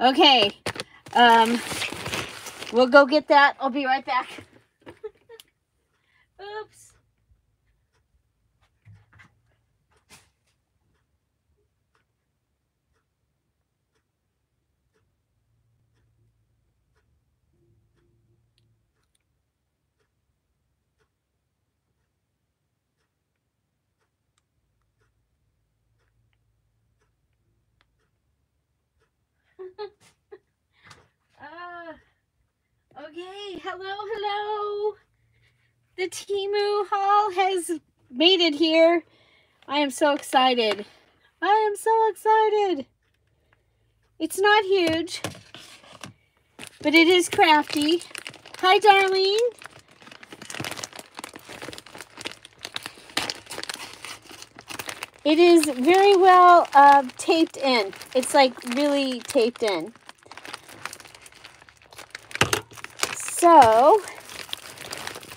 Okay. Um, we'll go get that. I'll be right back. Oops. uh, okay, hello, hello. The Temu haul has made it here. I am so excited. I am so excited. It's not huge, but it is crafty. Hi, Darlene. It is very well uh, taped in. It's like really taped in. So,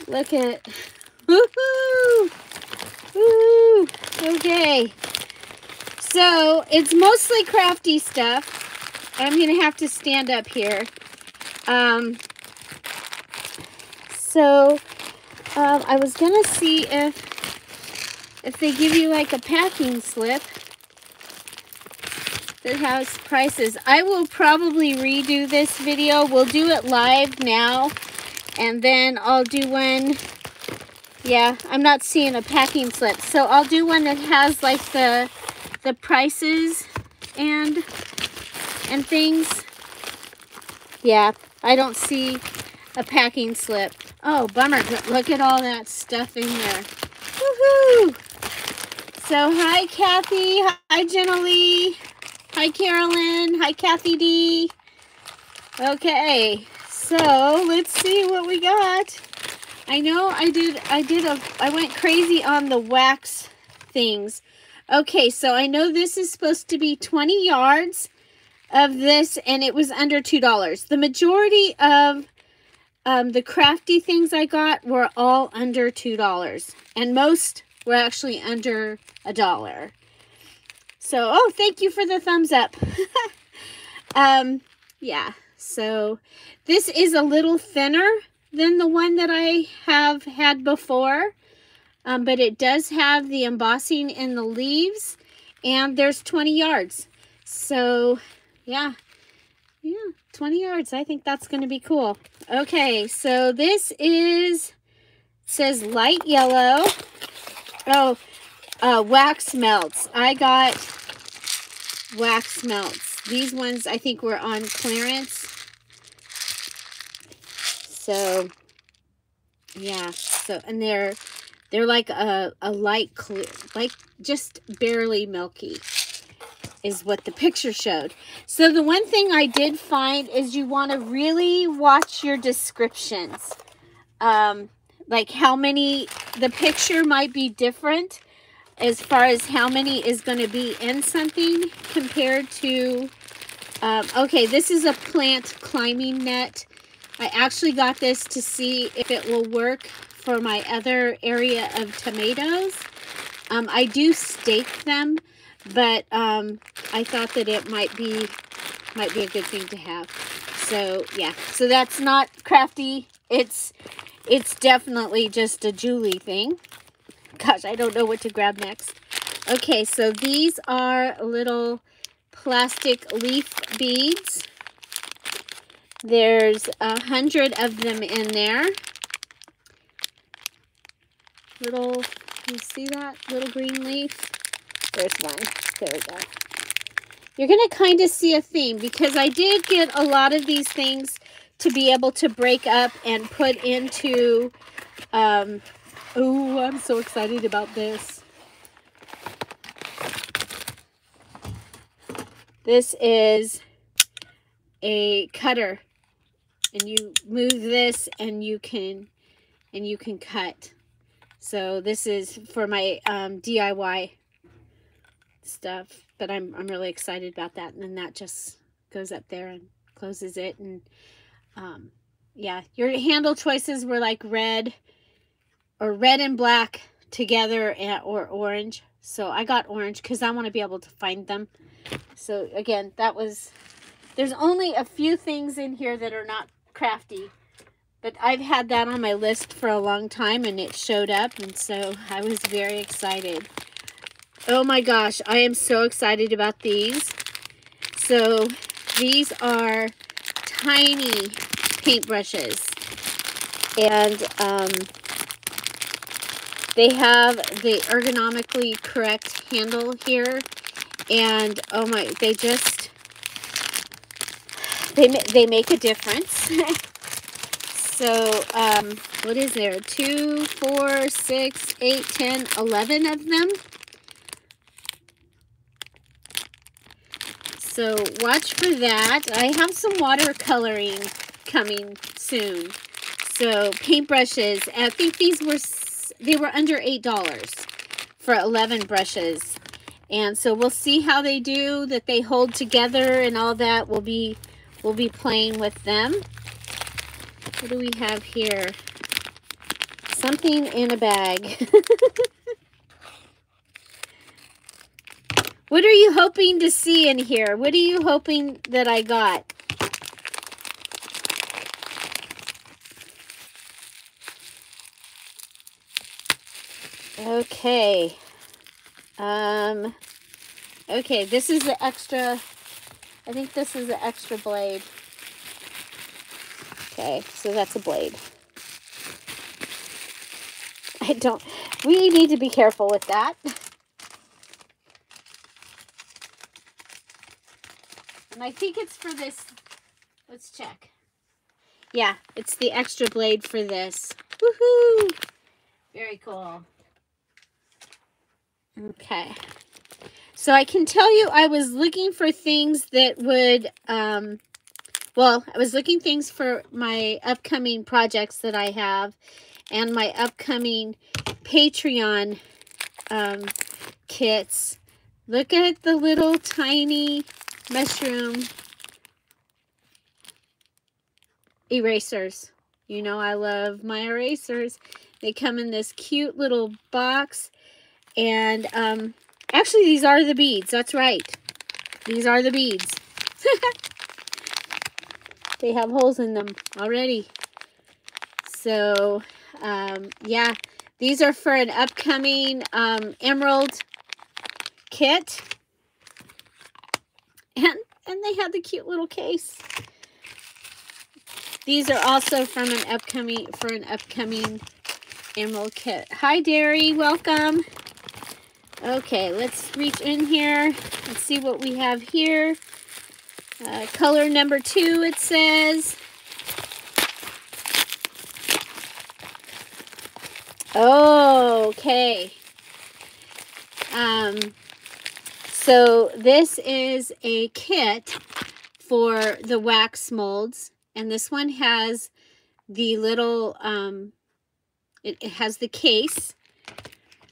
look at, woohoo! Woo! Okay. So, it's mostly crafty stuff. I'm going to have to stand up here. Um, so, um, I was going to see if if they give you like a packing slip that has prices. I will probably redo this video. We'll do it live now. And then I'll do one. Yeah, I'm not seeing a packing slip. So I'll do one that has like the the prices and and things. Yeah, I don't see a packing slip. Oh, bummer. Look at all that stuff in there. Woohoo! So, hi, Kathy. Hi, Jenna. Hi, Carolyn. Hi, Kathy D. Okay, so let's see what we got. I know I did, I did a, I went crazy on the wax things. Okay, so I know this is supposed to be 20 yards of this, and it was under $2. The majority of um, the crafty things I got were all under $2. And most were actually under a dollar. So, oh, thank you for the thumbs up. um, yeah, so this is a little thinner than the one that I have had before. Um, but it does have the embossing in the leaves and there's 20 yards. So, yeah, yeah, 20 yards. I think that's going to be cool. Okay, so this is, says light yellow. Oh, uh, wax melts. I got wax melts. These ones I think were on clearance. So, yeah. So, and they're, they're like a, a light clear, like just barely milky is what the picture showed. So the one thing I did find is you want to really watch your descriptions. Um, like how many, the picture might be different as far as how many is going to be in something compared to, um, okay, this is a plant climbing net. I actually got this to see if it will work for my other area of tomatoes. Um, I do stake them, but um, I thought that it might be might be a good thing to have. So yeah, so that's not crafty. It's it's definitely just a Julie thing. Gosh, I don't know what to grab next. Okay, so these are little plastic leaf beads. There's a hundred of them in there. Little, you see that? Little green leaf. There's one. There we go. You're going to kind of see a theme because I did get a lot of these things to be able to break up and put into, um, oh, I'm so excited about this. This is a cutter and you move this and you can, and you can cut. So this is for my um, DIY stuff, but I'm, I'm really excited about that. And then that just goes up there and closes it and um, yeah, your handle choices were like red or red and black together or orange. So I got orange because I want to be able to find them. So again, that was There's only a few things in here that are not crafty. But I've had that on my list for a long time and it showed up. And so I was very excited. Oh my gosh, I am so excited about these. So these are tiny paintbrushes. And um, they have the ergonomically correct handle here. And oh my, they just, they, they make a difference. So, um, what is there? Two, four, six, eight, ten, eleven of them. So watch for that. I have some watercoloring coming soon. So paintbrushes. I think these were they were under eight dollars for 11 brushes. And so we'll see how they do, that they hold together and all that. We'll be we'll be playing with them. What do we have here? Something in a bag. what are you hoping to see in here? What are you hoping that I got? Okay. Um, okay, this is the extra, I think this is an extra blade. Okay, so that's a blade. I don't, we need to be careful with that. And I think it's for this, let's check. Yeah, it's the extra blade for this. Woohoo! Very cool. Okay. So I can tell you I was looking for things that would um, well, I was looking things for my upcoming projects that I have and my upcoming Patreon um, kits. Look at the little tiny mushroom erasers. You know I love my erasers. They come in this cute little box. And um, actually, these are the beads. That's right. These are the beads. They have holes in them already. So, um, yeah, these are for an upcoming um, emerald kit. And, and they have the cute little case. These are also from an upcoming, for an upcoming emerald kit. Hi, Derry. Welcome. Okay, let's reach in here and see what we have here. Uh, color number two, it says. Oh, okay. Um, so this is a kit for the wax molds. And this one has the little, um, it, it has the case.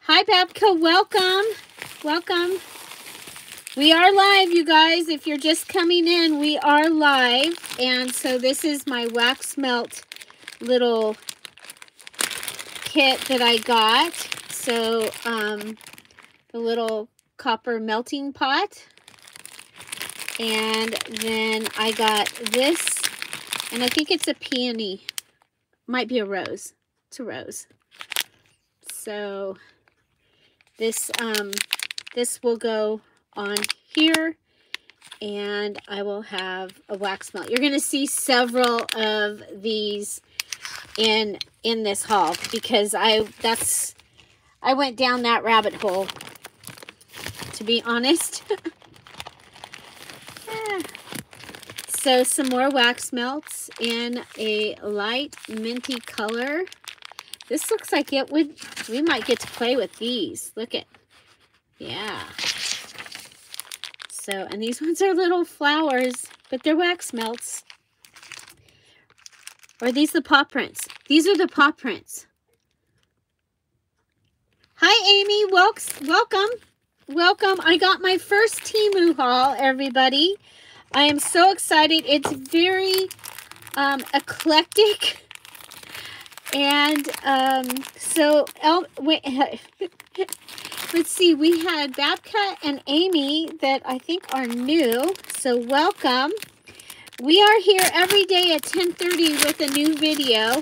Hi, Babka. Welcome. Welcome. We are live, you guys. If you're just coming in, we are live. And so this is my wax melt little kit that I got. So um, the little copper melting pot. And then I got this, and I think it's a peony. Might be a rose. It's a rose. So this um, this will go on here and I will have a wax melt. You're going to see several of these in in this haul because I that's I went down that rabbit hole to be honest. So some more wax melts in a light minty color. This looks like it would, we might get to play with these. Look at, yeah. So, and these ones are little flowers, but they're wax melts. Or are these the paw prints? These are the paw prints. Hi, Amy. welcome. Welcome. I got my first Temu haul, everybody. I am so excited. It's very um, eclectic. And um, so, wait, let's see, we had Babka and Amy that I think are new. So welcome. we are here every day at 10.30 with a new video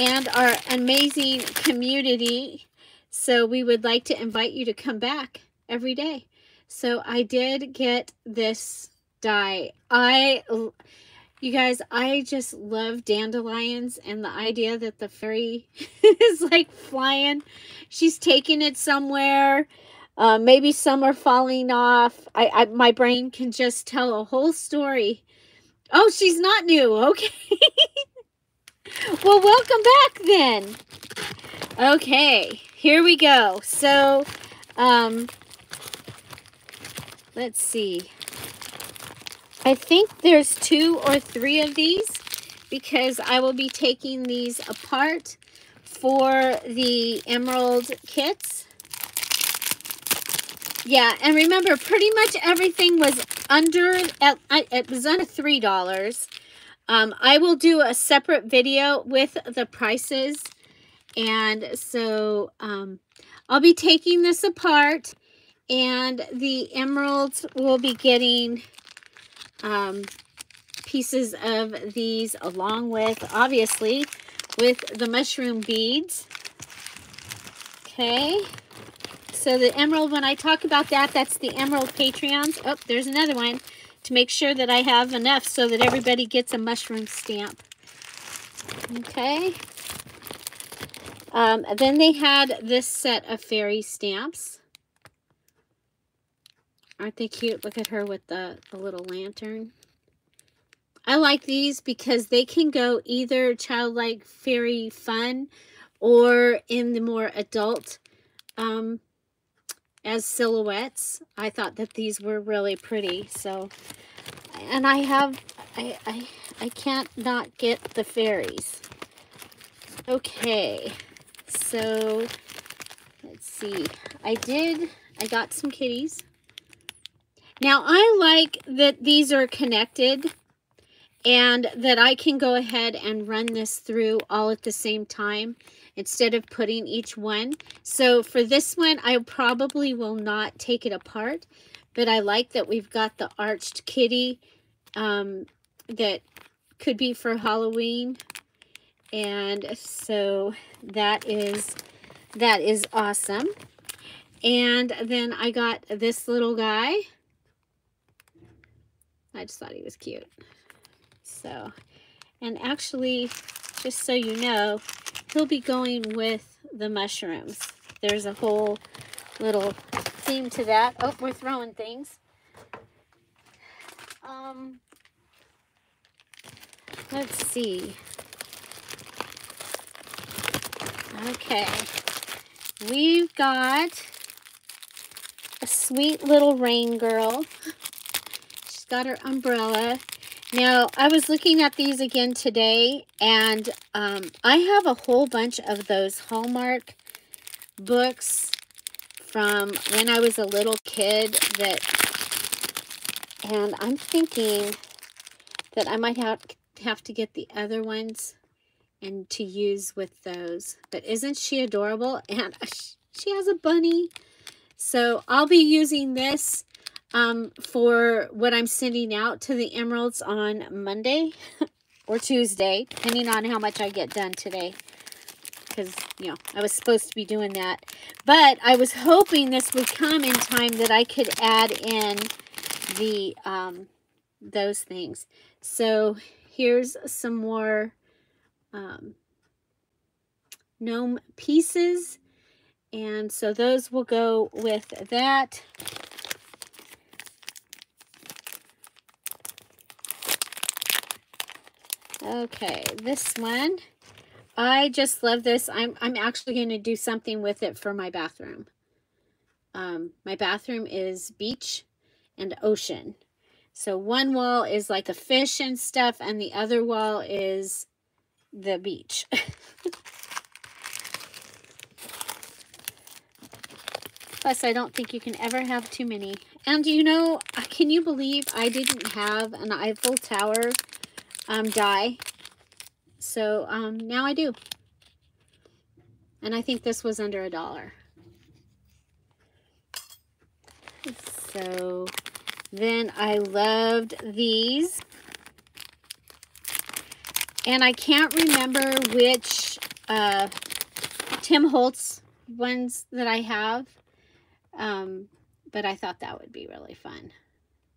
and our amazing community. So we would like to invite you to come back every day. So I did get this die. I, you guys, I just love dandelions and the idea that the fairy is like flying. She's taking it somewhere. Uh, maybe some are falling off. I, I, my brain can just tell a whole story. Oh, she's not new. Okay. well, welcome back then. Okay, here we go. So, um, let's see. I think there's two or three of these because I will be taking these apart for the emerald kits. Yeah, and remember, pretty much everything was under, it was under $3. Um, I will do a separate video with the prices. And so um, I'll be taking this apart and the emeralds will be getting um, pieces of these along with, obviously, with the mushroom beads. Okay. So the emerald, when I talk about that, that's the emerald Patreons. Oh, there's another one to make sure that I have enough so that everybody gets a mushroom stamp. Okay. Um, then they had this set of fairy stamps. Aren't they cute? Look at her with the, the little lantern. I like these because they can go either childlike fairy fun or in the more adult um, as silhouettes. I thought that these were really pretty. So, and I have, I, I, I can't not get the fairies. Okay, so let's see. I did, I got some kitties. Now, I like that these are connected and that I can go ahead and run this through all at the same time instead of putting each one. So for this one, I probably will not take it apart, but I like that we've got the arched kitty um, that could be for Halloween. And so that is, that is awesome. And then I got this little guy. I just thought he was cute. So, and actually, just so you know, he'll be going with the mushrooms. There's a whole little theme to that. Oh, we're throwing things. Um, let's see. Okay. We've got a sweet little rain girl. Got her umbrella. Now, I was looking at these again today, and um, I have a whole bunch of those Hallmark books from when I was a little kid that, and I'm thinking that I might have, have to get the other ones and to use with those. But isn't she adorable? And she has a bunny. So I'll be using this um, for what I'm sending out to the emeralds on Monday or Tuesday, depending on how much I get done today. Because, you know, I was supposed to be doing that. But I was hoping this would come in time that I could add in the, um, those things. So here's some more um, gnome pieces. And so those will go with that. Okay, this one, I just love this. I'm, I'm actually going to do something with it for my bathroom. Um, my bathroom is beach and ocean. So one wall is like a fish and stuff, and the other wall is the beach. Plus, I don't think you can ever have too many. And you know, can you believe I didn't have an Eiffel Tower um, die. So um, now I do. And I think this was under a dollar. So then I loved these. And I can't remember which uh, Tim Holtz ones that I have. Um, but I thought that would be really fun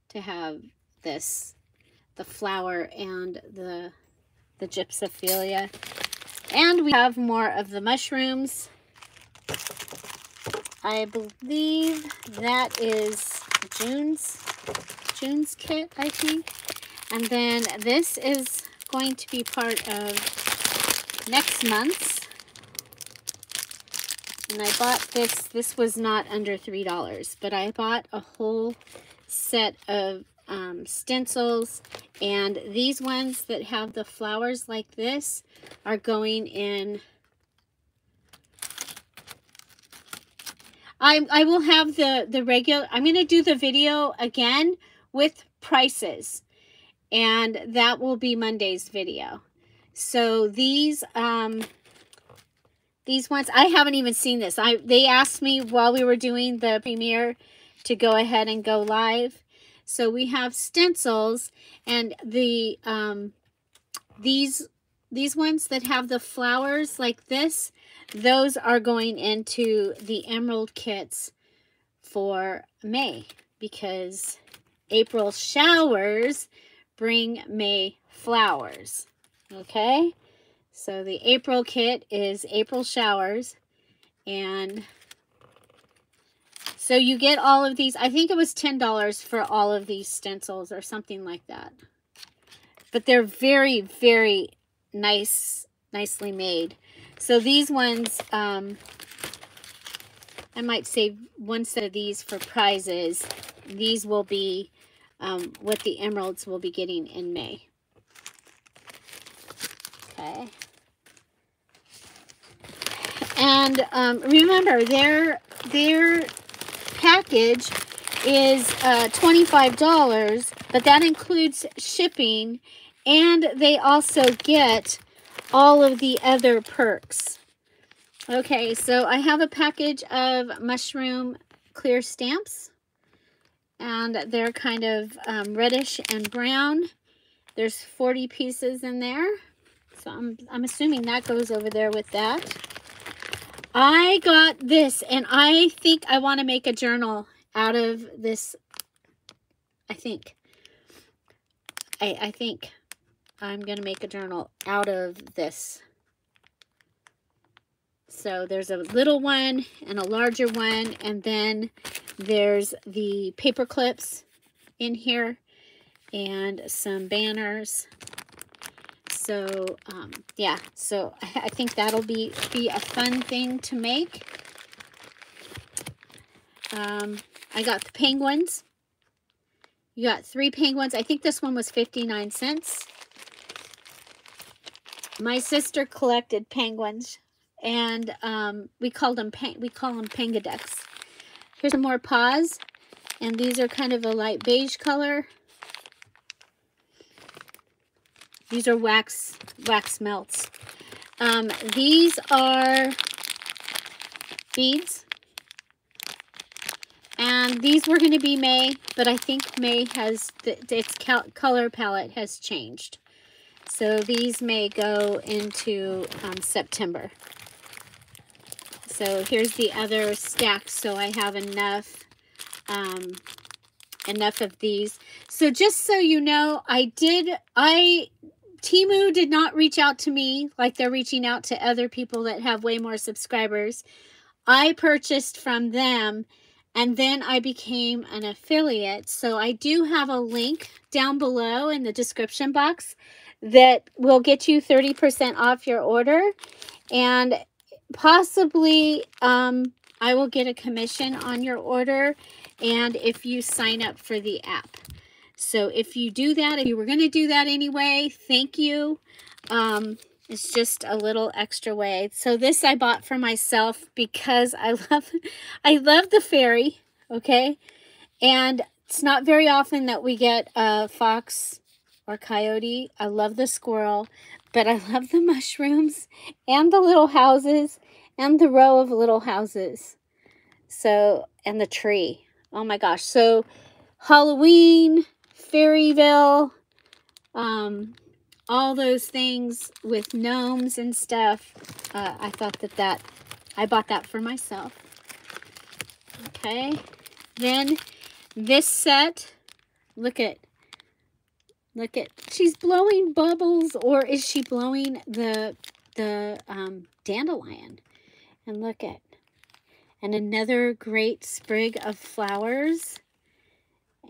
to have this, the flower and the, the gypsophilia. And we have more of the mushrooms. I believe that is June's, June's kit, I think. And then this is going to be part of next month's. And I bought this, this was not under $3, but I bought a whole set of um, stencils. And these ones that have the flowers like this are going in I, I will have the, the regular, I'm going to do the video again with prices. And that will be Monday's video. So these, um, these ones, I haven't even seen this. I They asked me while we were doing the premiere to go ahead and go live. So we have stencils and the, um, these, these ones that have the flowers like this, those are going into the emerald kits for May because April showers bring May flowers. Okay, so the April kit is April showers and so you get all of these. I think it was $10 for all of these stencils or something like that. But they're very, very nice, nicely made. So these ones, um, I might save one set of these for prizes. These will be um, what the emeralds will be getting in May. Okay. And um, remember, their, their package is uh, $25, but that includes shipping, and they also get all of the other perks. Okay, so I have a package of mushroom clear stamps. And they're kind of um, reddish and brown. There's 40 pieces in there. So I'm, I'm assuming that goes over there with that. I got this, and I think I want to make a journal out of this. I think. I, I think. I'm going to make a journal out of this. So there's a little one and a larger one, and then there's the paper clips in here and some banners. So, um, yeah, so I think that'll be, be a fun thing to make. Um, I got the penguins. You got three penguins. I think this one was 59 cents. My sister collected penguins, and um, we called them we call them pengaducks. Here's some more paws, and these are kind of a light beige color. These are wax wax melts. Um, these are beads. And these were going to be May, but I think May has, the, its color palette has changed. So these may go into um, September. So here's the other stack. So I have enough, um, enough of these. So just so you know, I did, I, Temu did not reach out to me like they're reaching out to other people that have way more subscribers. I purchased from them and then I became an affiliate. So I do have a link down below in the description box that will get you 30% off your order. And possibly um, I will get a commission on your order and if you sign up for the app. So if you do that, if you were going to do that anyway, thank you. Um, it's just a little extra way. So this I bought for myself because I love, I love the fairy, okay? And it's not very often that we get a fox or coyote. I love the squirrel, but I love the mushrooms and the little houses and the row of little houses. So, and the tree. Oh my gosh. So, Halloween, Fairyville, um, all those things with gnomes and stuff. Uh, I thought that that, I bought that for myself. Okay. Then this set, look at, look at, she's blowing bubbles or is she blowing the, the um, dandelion? And look at, and another great sprig of flowers.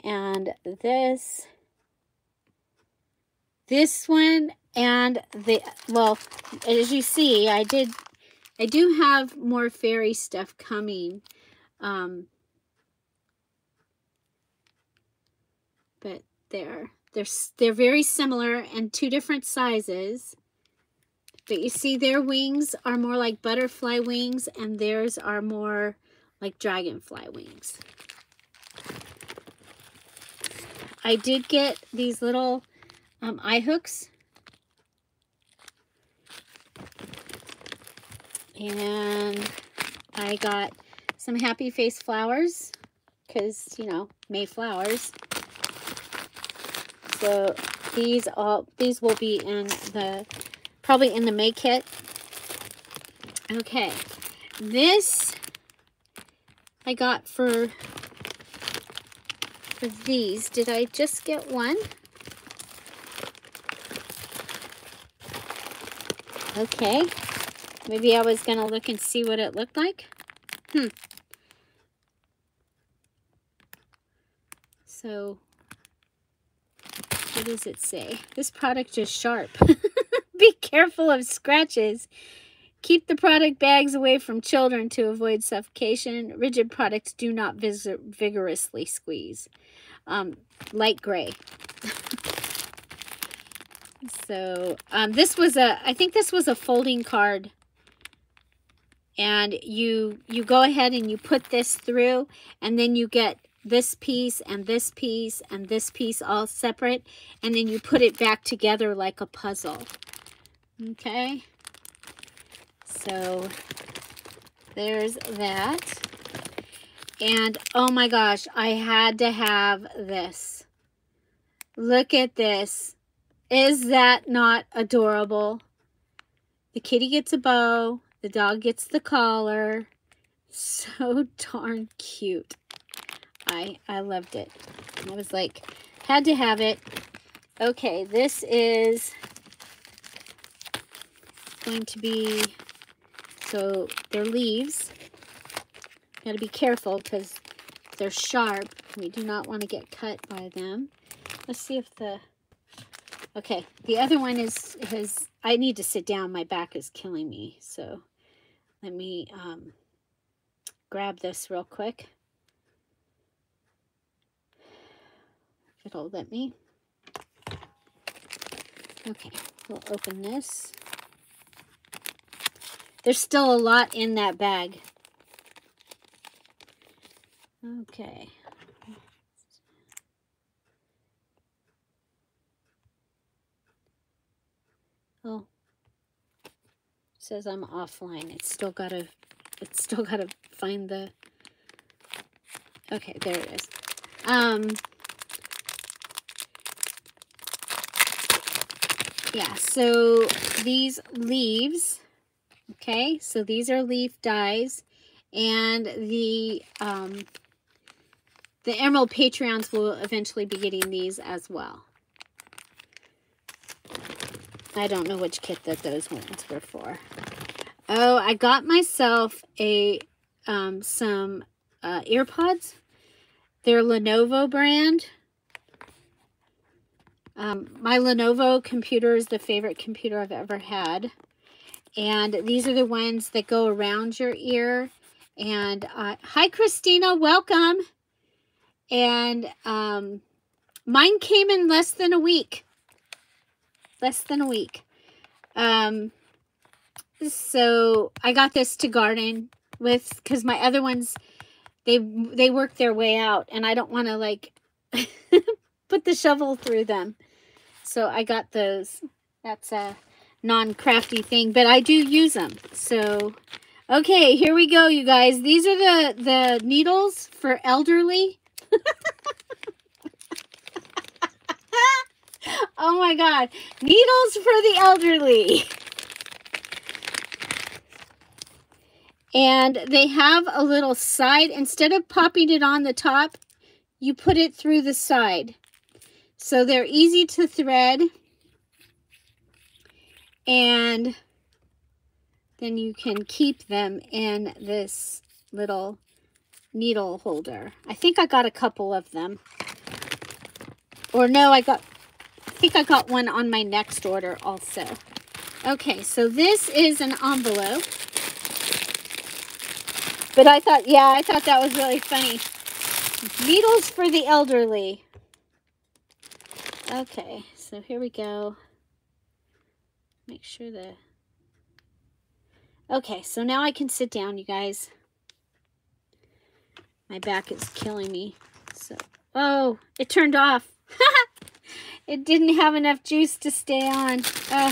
And this, this one and the, well, as you see, I did, I do have more fairy stuff coming. Um, but they're, they're, they're very similar and two different sizes. But you see their wings are more like butterfly wings and theirs are more like dragonfly wings. I did get these little um, eye hooks. And I got some happy face flowers because, you know, May flowers. So these all these will be in the probably in the May kit. Okay. This I got for for these. Did I just get one? Okay. Maybe I was going to look and see what it looked like. Hmm. So, what does it say? This product is sharp. Be careful of scratches. Keep the product bags away from children to avoid suffocation. Rigid products do not vigorously squeeze. Um, light gray. So um, this was a, I think this was a folding card. And you, you go ahead and you put this through and then you get this piece and this piece and this piece all separate. And then you put it back together like a puzzle. Okay. So there's that. And oh my gosh, I had to have this. Look at this. Is that not adorable? The kitty gets a bow. The dog gets the collar. So darn cute. I, I loved it. I was like, had to have it. Okay, this is going to be, so they're leaves. Got to be careful because they're sharp. We do not want to get cut by them. Let's see if the Okay, the other one is, is I need to sit down. My back is killing me. So let me um, grab this real quick. If it'll let me. Okay, we'll open this. There's still a lot in that bag. Okay. Oh. says I'm offline. It's still gotta it's still gotta find the Okay, there it is. Um Yeah, so these leaves, okay, so these are leaf dies, and the um, the Emerald Patreons will eventually be getting these as well. I don't know which kit that those ones were for. Oh, I got myself a um, some uh, earpods. They're Lenovo brand. Um, my Lenovo computer is the favorite computer I've ever had. And these are the ones that go around your ear. And uh, hi, Christina. Welcome. And um, mine came in less than a week less than a week. Um, so I got this to garden with because my other ones they they work their way out and I don't want to like put the shovel through them. So I got those. That's a non-crafty thing, but I do use them. So okay, here we go, you guys. These are the the needles for elderly. oh my God. Needles for the elderly. And they have a little side. Instead of popping it on the top, you put it through the side. So they're easy to thread. And then you can keep them in this little needle holder. I think I got a couple of them. Or no, I got, I think I got one on my next order also. Okay, so this is an envelope. But I thought, yeah, I thought that was really funny. Needles for the elderly. Okay, so here we go. Make sure the... Okay, so now I can sit down, you guys. My back is killing me. So, oh, it turned off. it didn't have enough juice to stay on. Oh.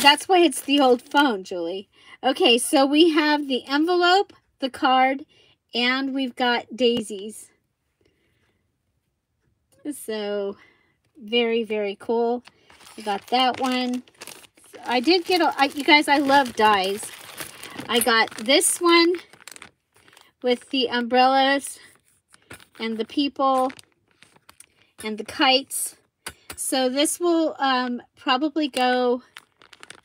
That's why it's the old phone, Julie. Okay, so we have the envelope, the card, and we've got daisies. So, very, very cool. We got that one. I did get, a, I, you guys, I love dies. I got this one with the umbrellas and the people and the kites. So this will um, probably go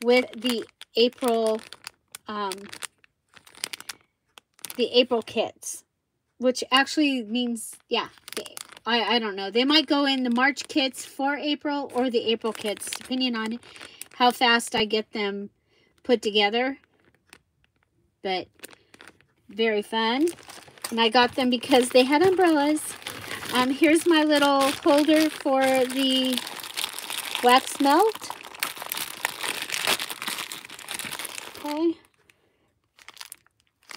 with the April, um, the April kits, which actually means, yeah, I, I don't know. They might go in the March kits for April or the April kits, depending on how fast I get them put together. But very fun. And I got them because they had umbrellas. Um, here's my little holder for the wax melt. Okay.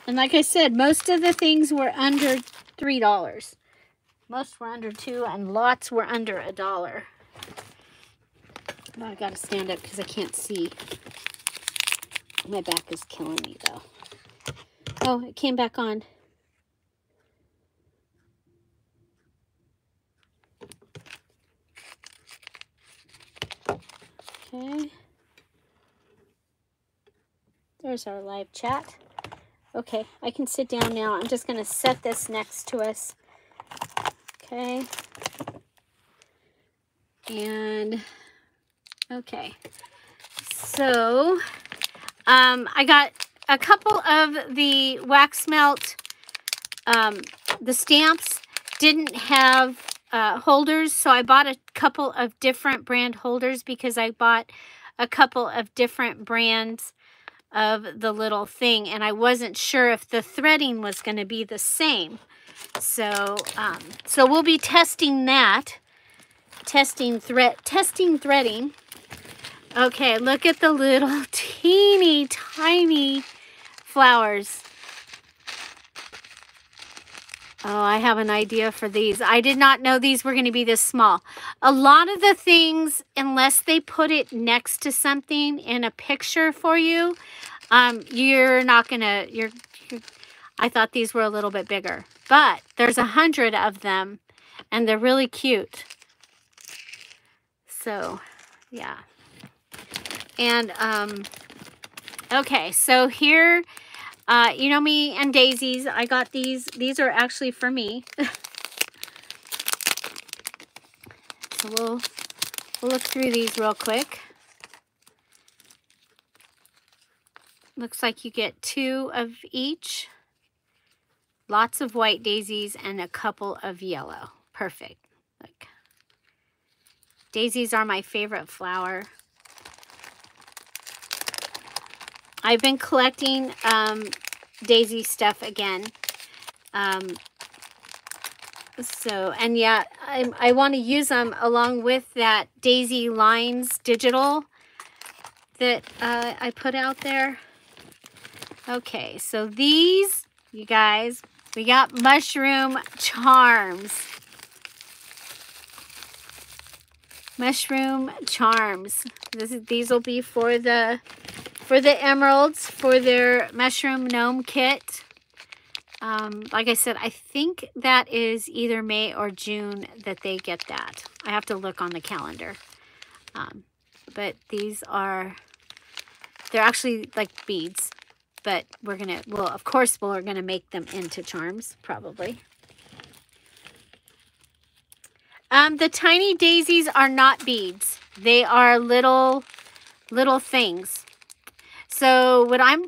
And like I said, most of the things were under $3. Most were under 2 and lots were under a dollar. Oh, I gotta stand up because I can't see. My back is killing me though. Oh, it came back on. Okay. There's our live chat. Okay, I can sit down now. I'm just going to set this next to us. Okay. And, okay. So, um, I got a couple of the wax melt, um, the stamps didn't have uh, holders, so I bought a couple of different brand holders because I bought a couple of different brands of the little thing, and I wasn't sure if the threading was going to be the same. So, um, so we'll be testing that, testing thread, testing threading. Okay, look at the little teeny tiny flowers. Oh, I have an idea for these. I did not know these were going to be this small. A lot of the things, unless they put it next to something in a picture for you, um, you're not going to, you're, you're, I thought these were a little bit bigger. But there's a hundred of them, and they're really cute. So, yeah. And, um, Okay, so here, uh, you know me and daisies. I got these. These are actually for me. so we'll, we'll look through these real quick. Looks like you get two of each. Lots of white daisies and a couple of yellow. Perfect. Look. Daisies are my favorite flower. I've been collecting um, Daisy stuff again. Um, so, and yeah, I, I want to use them along with that Daisy Lines digital that uh, I put out there. Okay, so these, you guys, we got mushroom charms. Mushroom charms. This is, these will be for the for the emeralds for their mushroom gnome kit. Um, like I said, I think that is either May or June that they get that. I have to look on the calendar. Um, but these are, they're actually like beads. But we're going to, well, of course, we're going to make them into charms, probably. Um, the tiny daisies are not beads. They are little, little things. So what I'm,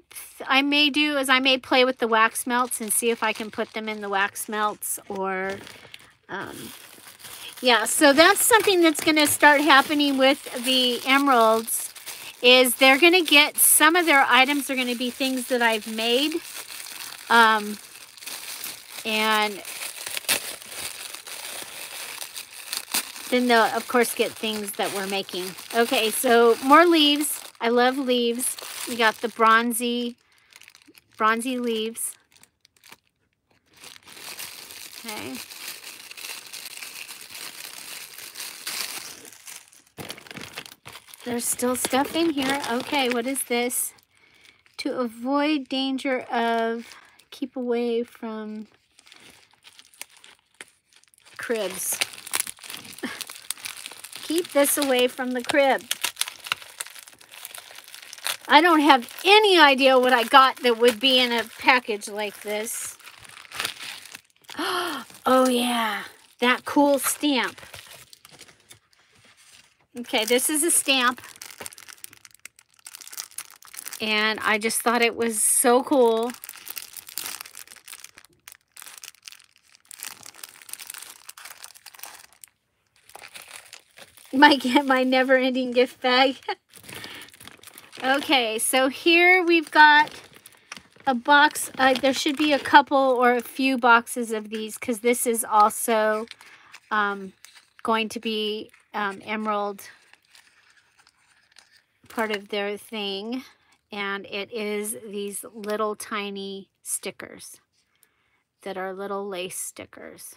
I may do is I may play with the wax melts and see if I can put them in the wax melts or, um, yeah. So that's something that's going to start happening with the emeralds is they're going to get, some of their items are going to be things that I've made. Um, and then they'll, of course, get things that we're making. Okay, so more leaves. I love leaves. We got the bronzy, bronzy leaves. Okay. There's still stuff in here. Okay, what is this? To avoid danger of, keep away from cribs. keep this away from the crib. I don't have any idea what I got that would be in a package like this. Oh, yeah. That cool stamp. Okay, this is a stamp. And I just thought it was so cool. My, my never-ending gift bag. Okay, so here we've got a box. Uh, there should be a couple or a few boxes of these because this is also um, going to be um, emerald part of their thing. And it is these little tiny stickers that are little lace stickers.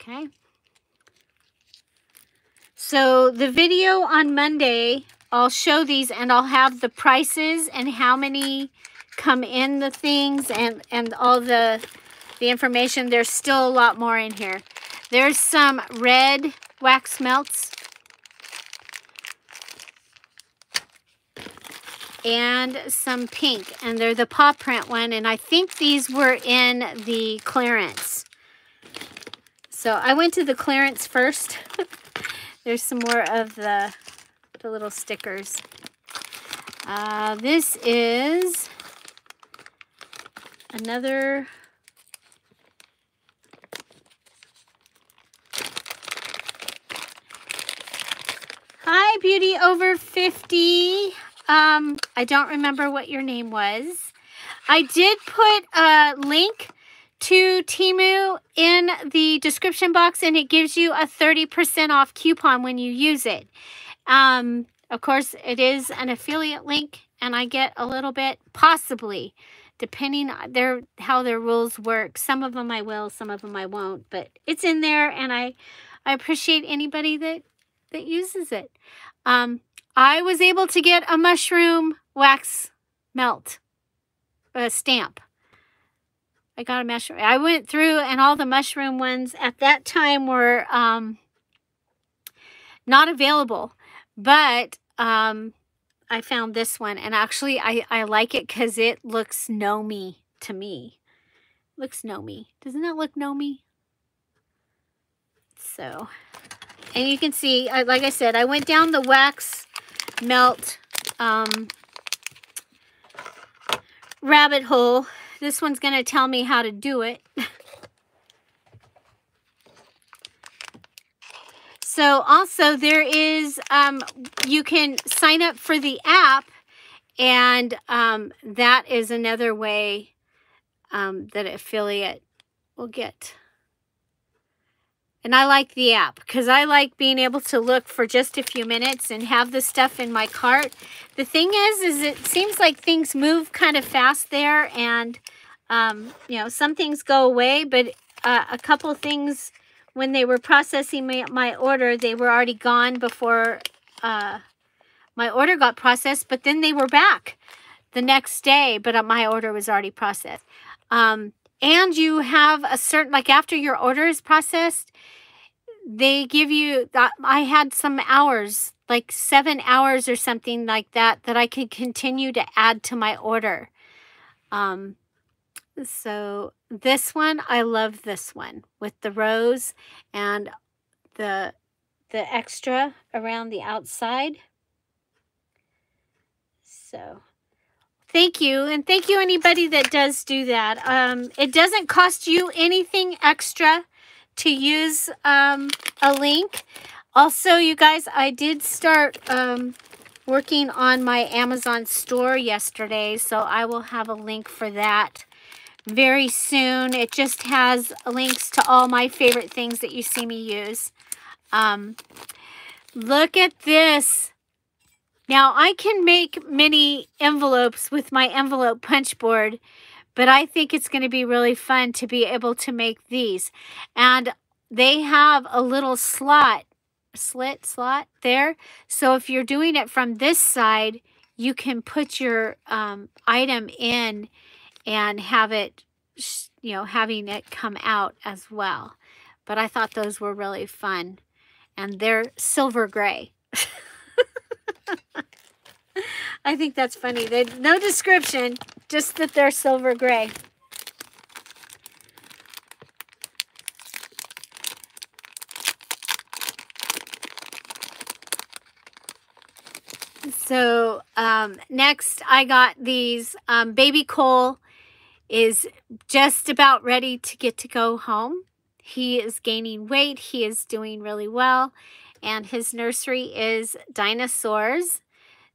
Okay. So the video on Monday I'll show these and I'll have the prices and how many come in the things and, and all the, the information. There's still a lot more in here. There's some red wax melts. And some pink. And they're the paw print one. And I think these were in the clearance. So I went to the clearance first. There's some more of the the little stickers. Uh, this is another Hi, Beauty Over 50. Um, I don't remember what your name was. I did put a link to Temu in the description box and it gives you a 30% off coupon when you use it. Um, of course, it is an affiliate link, and I get a little bit, possibly, depending on their how their rules work. Some of them I will, some of them I won't, but it's in there, and I I appreciate anybody that that uses it. Um, I was able to get a mushroom wax melt a stamp. I got a mushroom. I went through and all the mushroom ones at that time were um, not available. But um, I found this one, and actually I, I like it because it looks gnomey to me. Looks gnomey. Doesn't that look gnomey? So, and you can see, like I said, I went down the wax melt um, rabbit hole. This one's going to tell me how to do it. So also there is, um, you can sign up for the app and um, that is another way um, that affiliate will get. And I like the app because I like being able to look for just a few minutes and have the stuff in my cart. The thing is, is it seems like things move kind of fast there and, um, you know, some things go away, but uh, a couple things when they were processing my, my order, they were already gone before uh, my order got processed, but then they were back the next day, but uh, my order was already processed. Um, and you have a certain, like after your order is processed, they give you, I had some hours, like seven hours or something like that, that I could continue to add to my order. Um, so this one, I love this one with the rose and the the extra around the outside. So thank you. And thank you anybody that does do that. Um, it doesn't cost you anything extra to use um, a link. Also, you guys, I did start um, working on my Amazon store yesterday, so I will have a link for that very soon. It just has links to all my favorite things that you see me use. Um, look at this. Now, I can make mini envelopes with my envelope punch board, but I think it's going to be really fun to be able to make these. And they have a little slot, slit, slot there. So if you're doing it from this side, you can put your um, item in and have it, you know, having it come out as well. But I thought those were really fun. And they're silver gray. I think that's funny. They, no description, just that they're silver gray. So um, next I got these um, Baby Cole is just about ready to get to go home. He is gaining weight. He is doing really well. And his nursery is dinosaurs.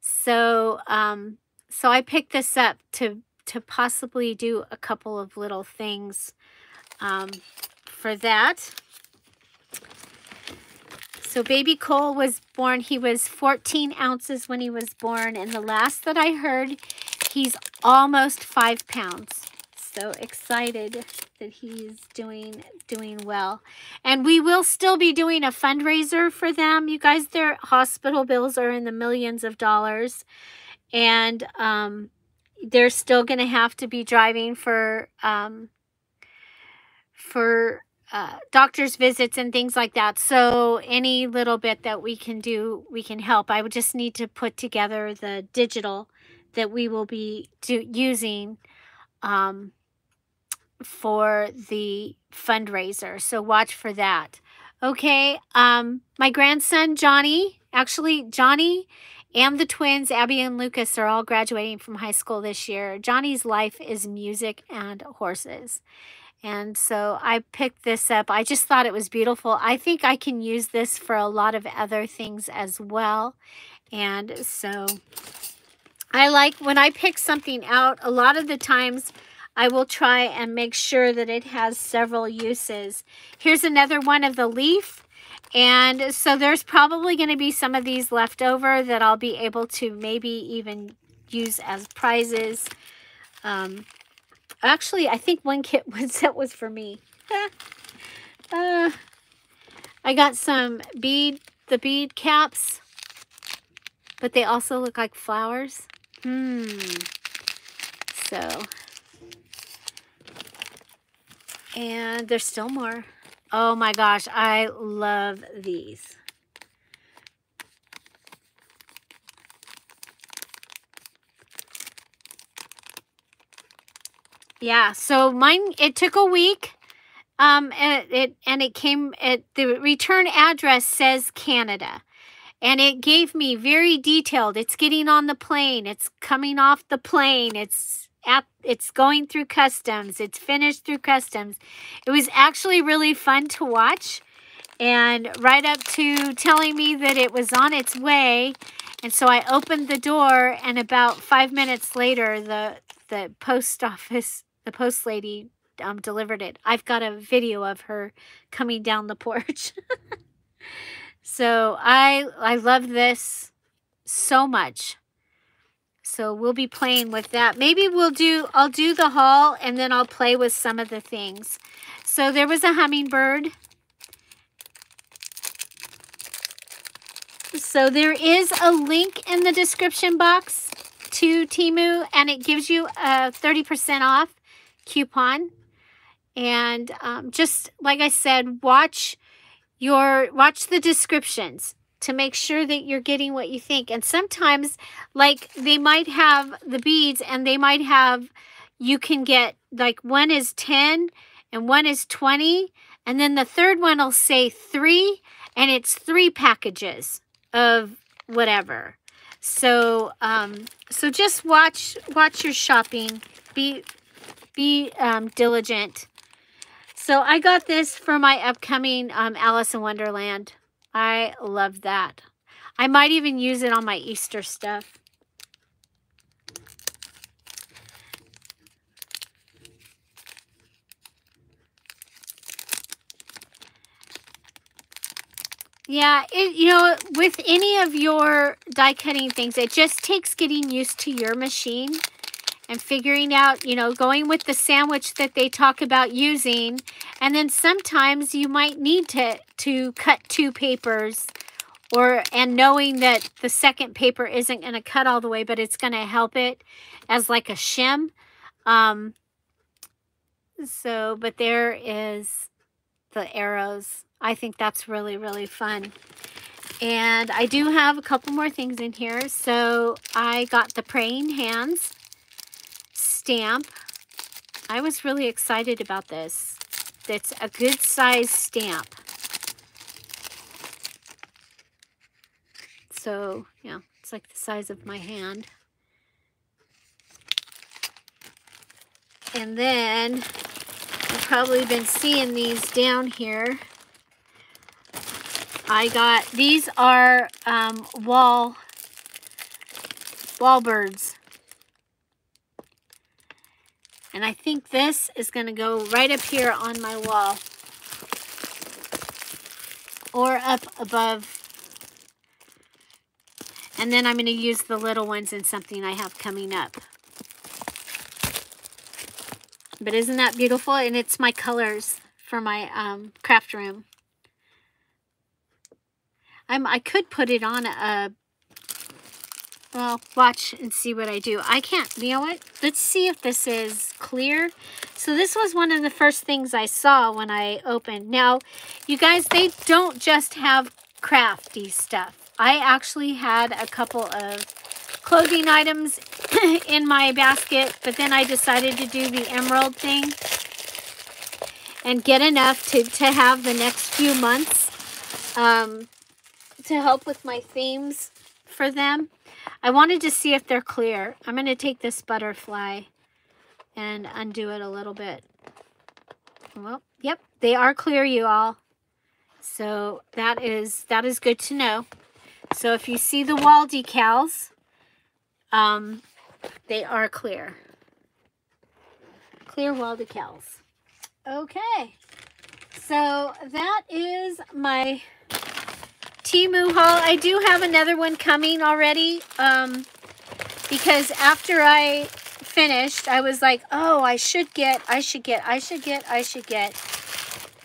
So, um, so I picked this up to, to possibly do a couple of little things um, for that. So baby Cole was born, he was 14 ounces when he was born. And the last that I heard, he's almost five pounds so excited that he's doing doing well. And we will still be doing a fundraiser for them. You guys, their hospital bills are in the millions of dollars. And um, they're still going to have to be driving for um, for uh, doctor's visits and things like that. So any little bit that we can do, we can help. I would just need to put together the digital that we will be do, using um, for the fundraiser. So watch for that. Okay. Um, my grandson, Johnny, actually, Johnny and the twins, Abby and Lucas, are all graduating from high school this year. Johnny's life is music and horses. And so I picked this up. I just thought it was beautiful. I think I can use this for a lot of other things as well. And so I like when I pick something out, a lot of the times I will try and make sure that it has several uses. Here's another one of the leaf. And so there's probably going to be some of these left over that I'll be able to maybe even use as prizes. Um, actually, I think one kit was that was for me. uh, I got some bead, the bead caps, but they also look like flowers. Hmm. So and there's still more. Oh my gosh, I love these. Yeah, so mine, it took a week. Um, and it, and it came, at the return address says Canada. And it gave me very detailed. It's getting on the plane. It's coming off the plane. It's at it's going through customs. It's finished through customs. It was actually really fun to watch. And right up to telling me that it was on its way. And so I opened the door and about five minutes later, the, the post office, the post lady um, delivered it. I've got a video of her coming down the porch. so I, I love this so much. So we'll be playing with that. Maybe we'll do, I'll do the haul and then I'll play with some of the things. So there was a hummingbird. So there is a link in the description box to Temu and it gives you a 30% off coupon. And um, just like I said, watch your watch the descriptions to make sure that you're getting what you think. And sometimes like they might have the beads and they might have you can get like one is 10 and one is 20 and then the third one will say 3 and it's 3 packages of whatever. So um so just watch watch your shopping. Be be um, diligent. So I got this for my upcoming um, Alice in Wonderland. I love that. I might even use it on my Easter stuff. Yeah, it, you know, with any of your die cutting things, it just takes getting used to your machine and figuring out, you know, going with the sandwich that they talk about using. And then sometimes you might need to, to cut two papers or and knowing that the second paper isn't going to cut all the way, but it's going to help it as like a shim. Um, so, but there is the arrows. I think that's really, really fun. And I do have a couple more things in here. So I got the praying hands stamp. I was really excited about this. It's a good size stamp. So, yeah, it's like the size of my hand. And then, you've probably been seeing these down here. I got, these are um, wall, wall birds. And I think this is going to go right up here on my wall. Or up above. And then I'm going to use the little ones in something I have coming up. But isn't that beautiful? And it's my colors for my um, craft room. I'm, I could put it on a well, watch and see what I do. I can't, you know what? Let's see if this is clear. So this was one of the first things I saw when I opened. Now, you guys, they don't just have crafty stuff. I actually had a couple of clothing items in my basket, but then I decided to do the emerald thing and get enough to, to have the next few months um, to help with my themes for them. I wanted to see if they're clear. I'm going to take this butterfly and undo it a little bit. Well, yep, they are clear, you all. So that is that is good to know. So if you see the wall decals, um, they are clear. Clear wall decals. Okay. So that is my Temu haul. I do have another one coming already um, because after I finished, I was like, oh, I should get, I should get, I should get, I should get.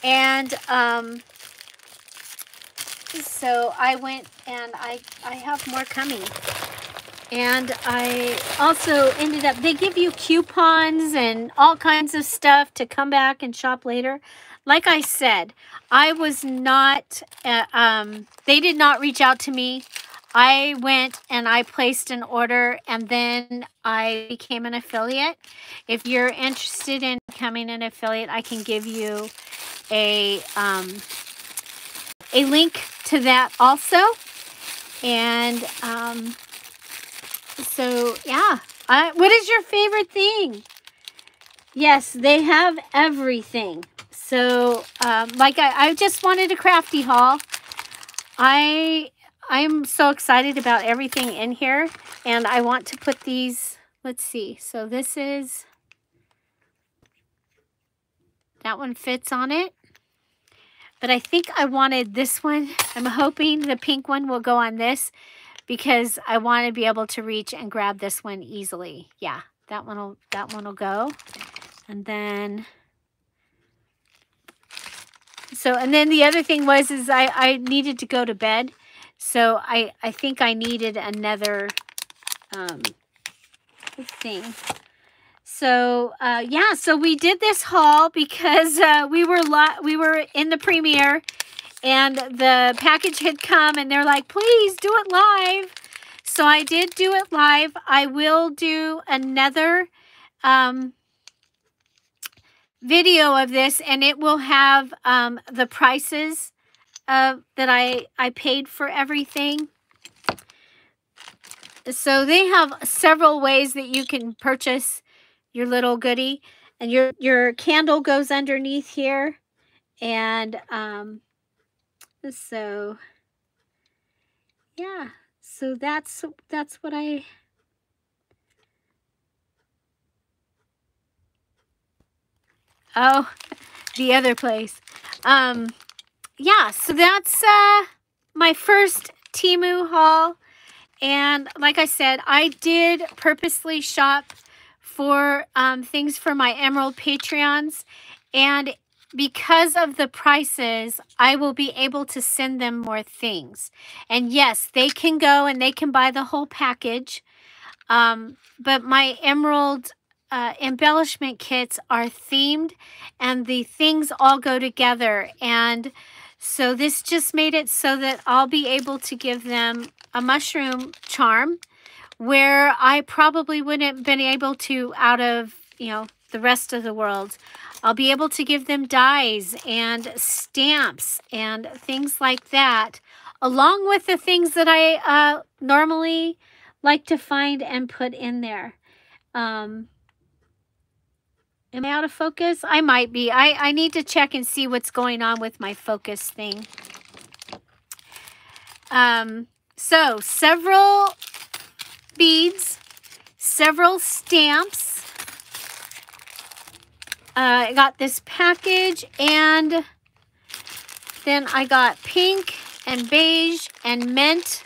And um, so I went and I, I have more coming. And I also ended up, they give you coupons and all kinds of stuff to come back and shop later like I said, I was not, uh, um, they did not reach out to me. I went and I placed an order and then I became an affiliate. If you're interested in becoming an affiliate, I can give you a, um, a link to that also. And um, so, yeah. I, what is your favorite thing? Yes, they have everything. So, um, like I, I just wanted a crafty haul. I I'm so excited about everything in here. And I want to put these, let's see. So this is, that one fits on it. But I think I wanted this one. I'm hoping the pink one will go on this because I want to be able to reach and grab this one easily. Yeah, that one will that one will go. And then so, and then the other thing was, is I, I needed to go to bed. So I, I think I needed another um, thing. So, uh, yeah, so we did this haul because uh, we were we were in the premiere and the package had come and they're like, please do it live. So I did do it live. I will do another um, video of this and it will have um, the prices uh, that I, I paid for everything. So they have several ways that you can purchase your little goodie. And your, your candle goes underneath here. And um, so, yeah. So that's, that's what I... Oh, the other place. Um, yeah, so that's uh, my first Temu haul. And like I said, I did purposely shop for um, things for my Emerald Patreons. And because of the prices, I will be able to send them more things. And yes, they can go and they can buy the whole package. Um, but my Emerald uh, embellishment kits are themed and the things all go together. And so this just made it so that I'll be able to give them a mushroom charm where I probably wouldn't have been able to out of, you know, the rest of the world. I'll be able to give them dies and stamps and things like that, along with the things that I uh, normally like to find and put in there. Um, am I out of focus? I might be. I, I need to check and see what's going on with my focus thing. Um, so, several beads, several stamps. Uh, I got this package and then I got pink and beige and mint.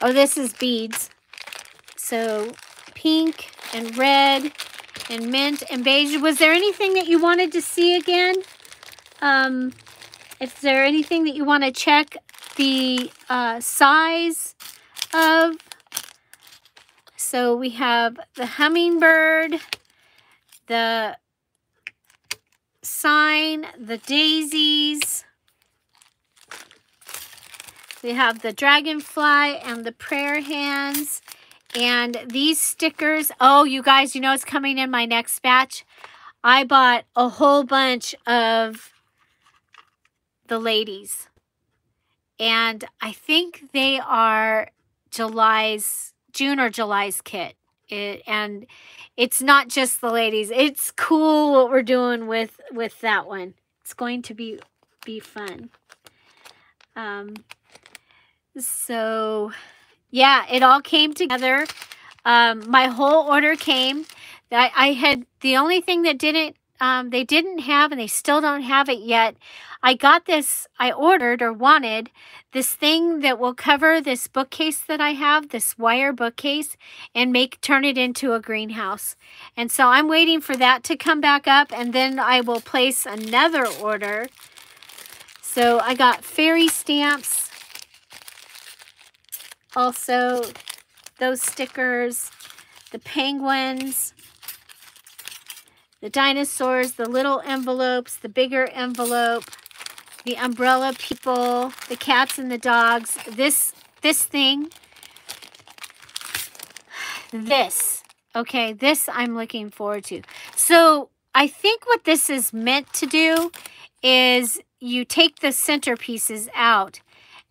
Oh, this is beads. So pink and red and mint and beige. Was there anything that you wanted to see again? Um, if there anything that you want to check, the uh, size of. So we have the hummingbird, the sign, the daisies. We have the dragonfly and the prayer hands. And these stickers, oh, you guys, you know it's coming in my next batch. I bought a whole bunch of the ladies. And I think they are July's, June or July's kit. It, and it's not just the ladies. It's cool what we're doing with, with that one. It's going to be, be fun. Um, so, yeah, it all came together. Um, my whole order came. I, I had, the only thing that didn't um, they didn't have and they still don't have it yet. I got this, I ordered or wanted this thing that will cover this bookcase that I have, this wire bookcase, and make turn it into a greenhouse. And so I'm waiting for that to come back up and then I will place another order. So I got fairy stamps. Also, those stickers, the penguins, the dinosaurs, the little envelopes, the bigger envelope, the umbrella people, the cats and the dogs, this, this thing, this, okay, this I'm looking forward to. So I think what this is meant to do is you take the centerpieces out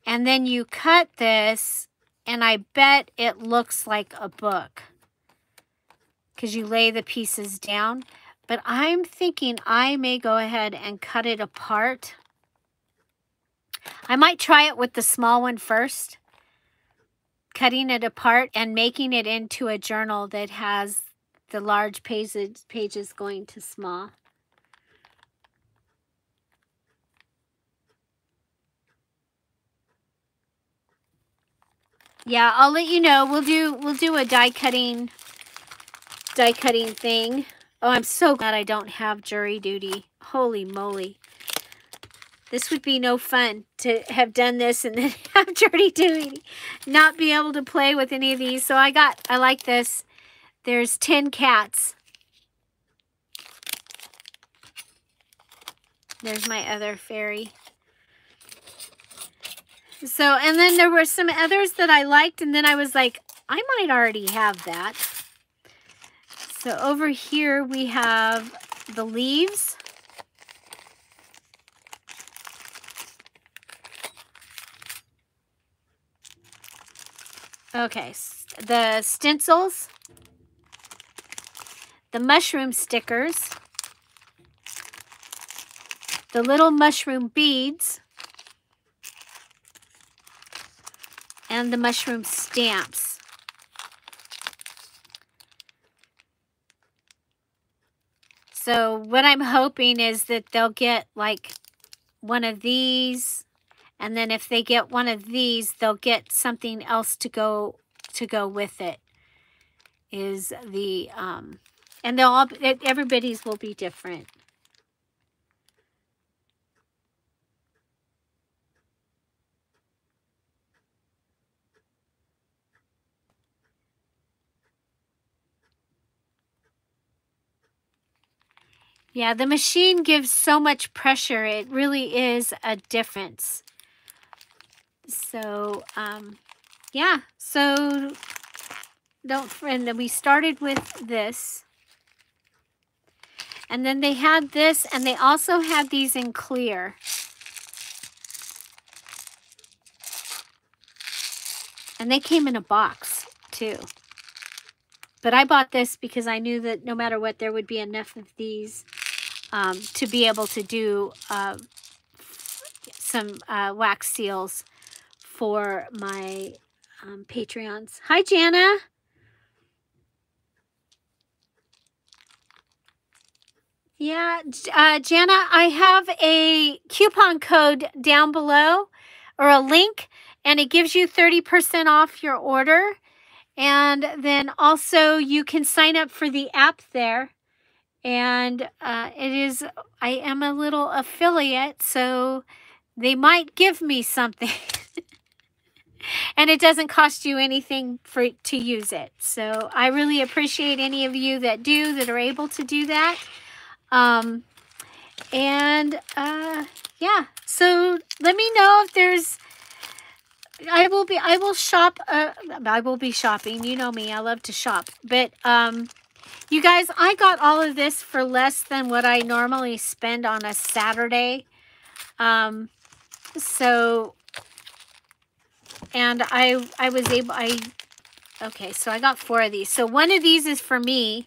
and then you cut this and I bet it looks like a book because you lay the pieces down. But I'm thinking I may go ahead and cut it apart. I might try it with the small one first. Cutting it apart and making it into a journal that has the large pages, pages going to small. Yeah, I'll let you know. We'll do we'll do a die cutting die cutting thing. Oh, I'm so glad I don't have jury duty. Holy moly. This would be no fun to have done this and then have jury duty. Not be able to play with any of these. So I got, I like this. There's 10 cats. There's my other fairy. So, and then there were some others that I liked, and then I was like, I might already have that. So over here we have the leaves. Okay, the stencils, the mushroom stickers, the little mushroom beads, and the mushroom stamps. So what I'm hoping is that they'll get like one of these and then if they get one of these, they'll get something else to go to go with it. Is the um, and they'll all everybody's will be different. Yeah, the machine gives so much pressure. It really is a difference. So, um, yeah, so don't, and then we started with this. And then they had this, and they also had these in clear. And they came in a box, too. But I bought this because I knew that no matter what, there would be enough of these um, to be able to do uh, some uh, wax seals for my um, Patreons. Hi, Jana. Yeah, uh, Jana, I have a coupon code down below or a link, and it gives you 30% off your order. And then also you can sign up for the app there. And uh, it is, I am a little affiliate, so they might give me something. and it doesn't cost you anything for to use it. So I really appreciate any of you that do, that are able to do that. Um, and uh, yeah, so let me know if there's, I will be, I will shop, uh, I will be shopping. You know me, I love to shop. But um, you guys, I got all of this for less than what I normally spend on a Saturday. Um, so and I I was able I okay so I got four of these so one of these is for me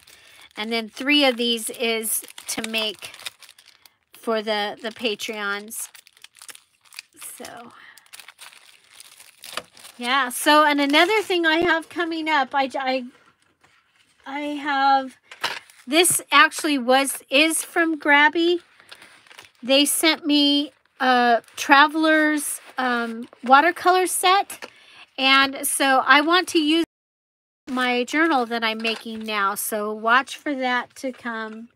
and then three of these is to make for the the Patreons so yeah so and another thing I have coming up I I I have this actually was is from Grabie they sent me a traveler's um, watercolor set. And so I want to use my journal that I'm making now. So watch for that to come.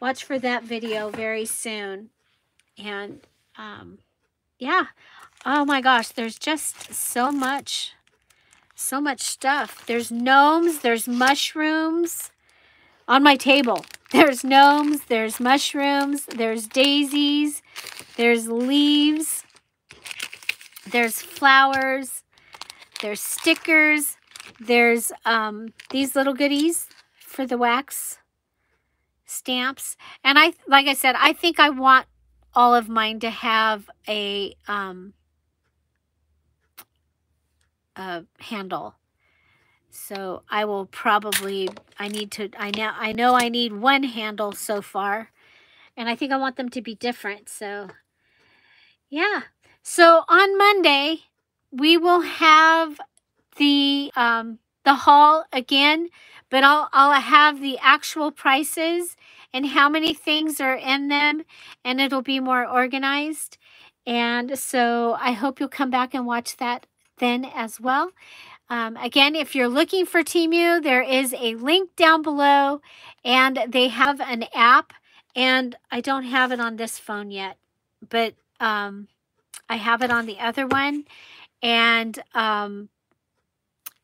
Watch for that video very soon. And um, yeah. Oh my gosh, there's just so much, so much stuff. There's gnomes, there's mushrooms on my table. There's gnomes, there's mushrooms, there's daisies, there's leaves, there's flowers, there's stickers, there's um, these little goodies for the wax stamps. And I, like I said, I think I want all of mine to have a, um, a handle. So I will probably, I need to, I now, I know I need one handle so far. And I think I want them to be different. So yeah. So on Monday, we will have the um, the haul again, but I'll, I'll have the actual prices and how many things are in them, and it'll be more organized. And so I hope you'll come back and watch that then as well. Um, again, if you're looking for Temu, there is a link down below, and they have an app, and I don't have it on this phone yet, but um, I have it on the other one. And um,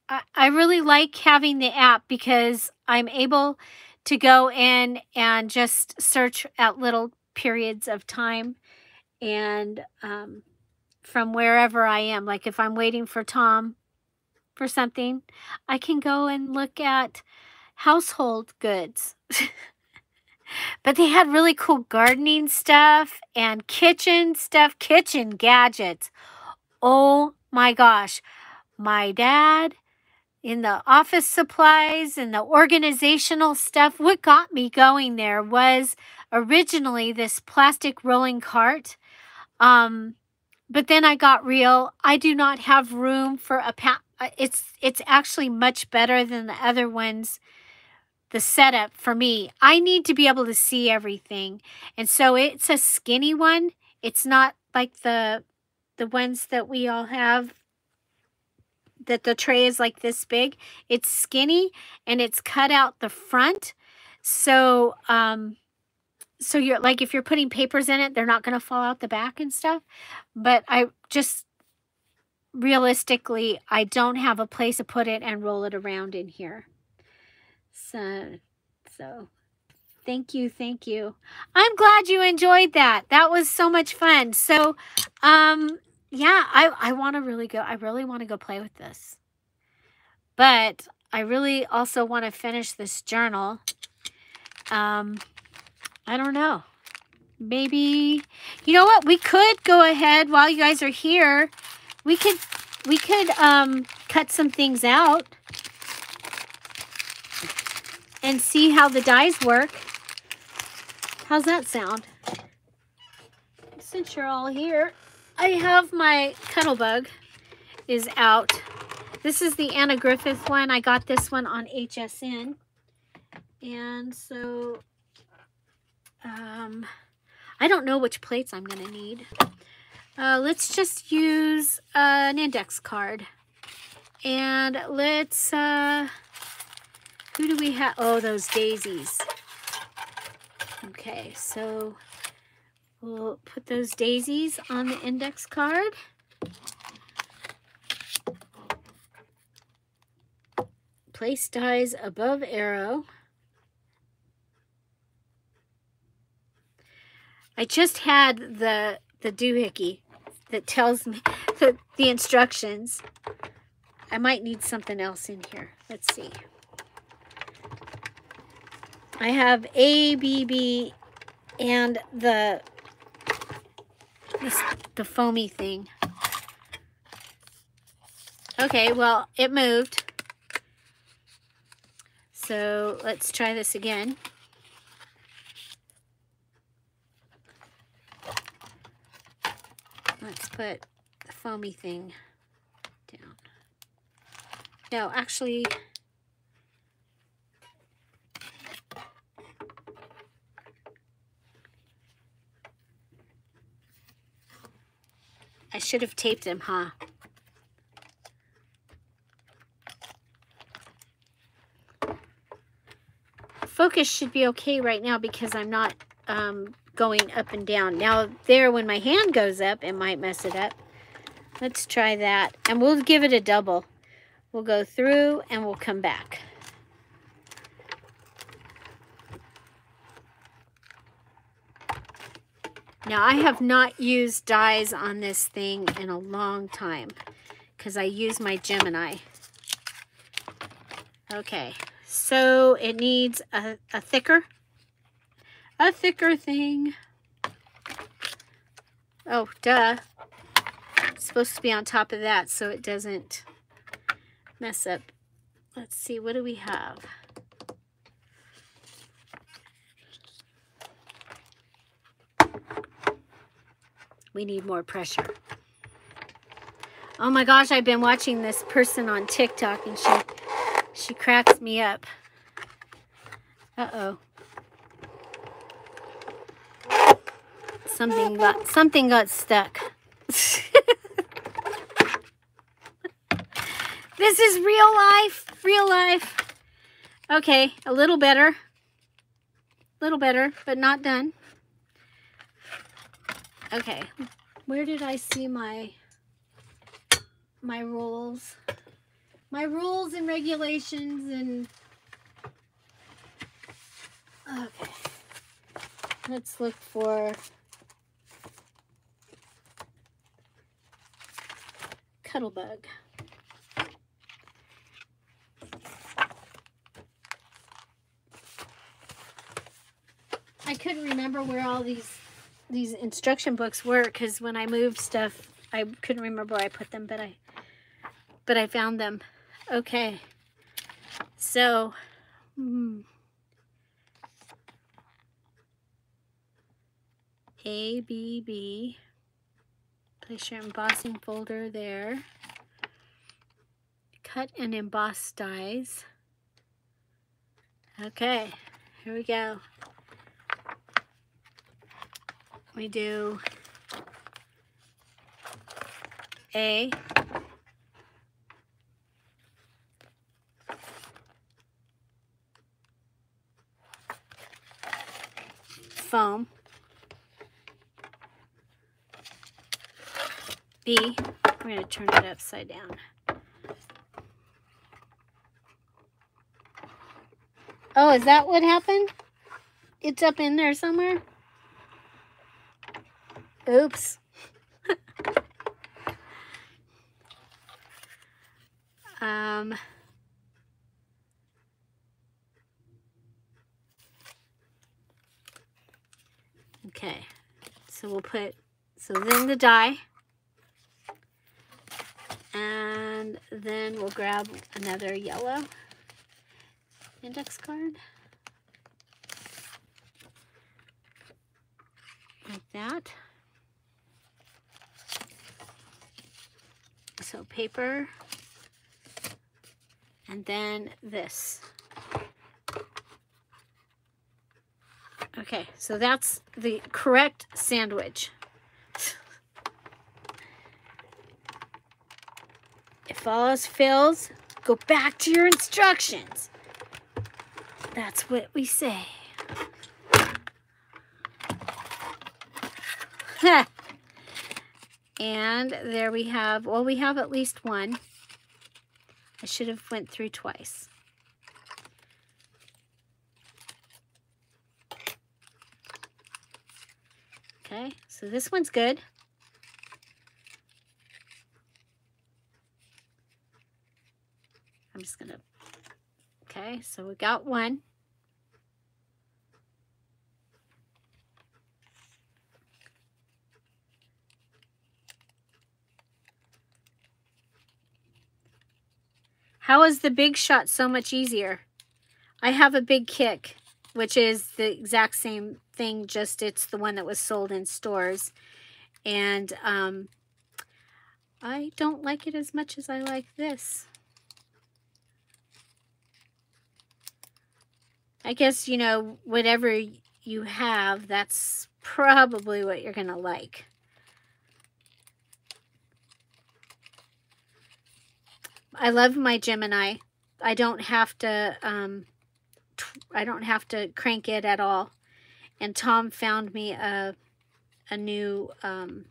I, I really like having the app because I'm able to go in and just search at little periods of time. And um, from wherever I am. Like if I'm waiting for Tom for something, I can go and look at household goods. but they had really cool gardening stuff and kitchen stuff, kitchen gadgets. Oh my gosh. My dad in the office supplies and the organizational stuff. What got me going there was originally this plastic rolling cart. Um, but then I got real. I do not have room for a pa- uh, it's it's actually much better than the other ones the setup for me. I need to be able to see everything. And so it's a skinny one. It's not like the the ones that we all have that the tray is like this big. It's skinny and it's cut out the front. So um so you're like if you're putting papers in it, they're not going to fall out the back and stuff. But I just realistically, I don't have a place to put it and roll it around in here. So, so thank you, thank you. I'm glad you enjoyed that. That was so much fun. So, um, yeah, I, I want to really go, I really want to go play with this. But I really also want to finish this journal. Um, I don't know. Maybe, you know what? We could go ahead while you guys are here. We could, we could, um, cut some things out and see how the dies work. How's that sound? Since you're all here, I have my Cuttlebug is out. This is the Anna Griffin one. I got this one on HSN. And so, um, I don't know which plates I'm going to need. Uh, let's just use uh, an index card. And let's, uh, who do we have? Oh, those daisies. Okay, so we'll put those daisies on the index card. Place dies above arrow. I just had the the doohickey that tells me the, the instructions. I might need something else in here. Let's see. I have A, B, B, and the this, the foamy thing. Okay, well, it moved. So let's try this again. Let's put the foamy thing down. No, actually, I should have taped him, huh? Focus should be okay right now because I'm not um, going up and down. Now there, when my hand goes up, it might mess it up. Let's try that. And we'll give it a double. We'll go through and we'll come back. Now, I have not used dies on this thing in a long time because I use my Gemini. Okay, so it needs a, a thicker, a thicker thing. Oh, duh. It's supposed to be on top of that so it doesn't mess up. Let's see, what do we have? We need more pressure. Oh my gosh, I've been watching this person on TikTok and she she cracks me up. Uh-oh. Something got something got stuck. this is real life, real life. Okay, a little better. A little better, but not done. Okay, where did I see my my rules? My rules and regulations and okay. Let's look for Cuttlebug. I couldn't remember where all these these instruction books were because when I moved stuff, I couldn't remember where I put them, but I but I found them. Okay, so. Hmm. A, B, B. Place your embossing folder there. Cut and emboss dies. Okay, here we go. We do A, B, we're going to turn it upside down. Oh, is that what happened? It's up in there somewhere? Oops. um... Okay, so we'll put, so then the die. And then we'll grab another yellow index card. Like that. So paper. And then this. Okay, so that's the correct sandwich. Else fails, go back to your instructions. That's what we say. and there we have, well, we have at least one. I should have went through twice. Okay, so this one's good. I'm just going to, okay, so we got one. How is the big shot so much easier? I have a big kick, which is the exact same thing, just it's the one that was sold in stores. And um, I don't like it as much as I like this. I guess, you know, whatever you have, that's probably what you're going to like. I love my Gemini. I don't have to, um, I don't have to crank it at all. And Tom found me a, a new um,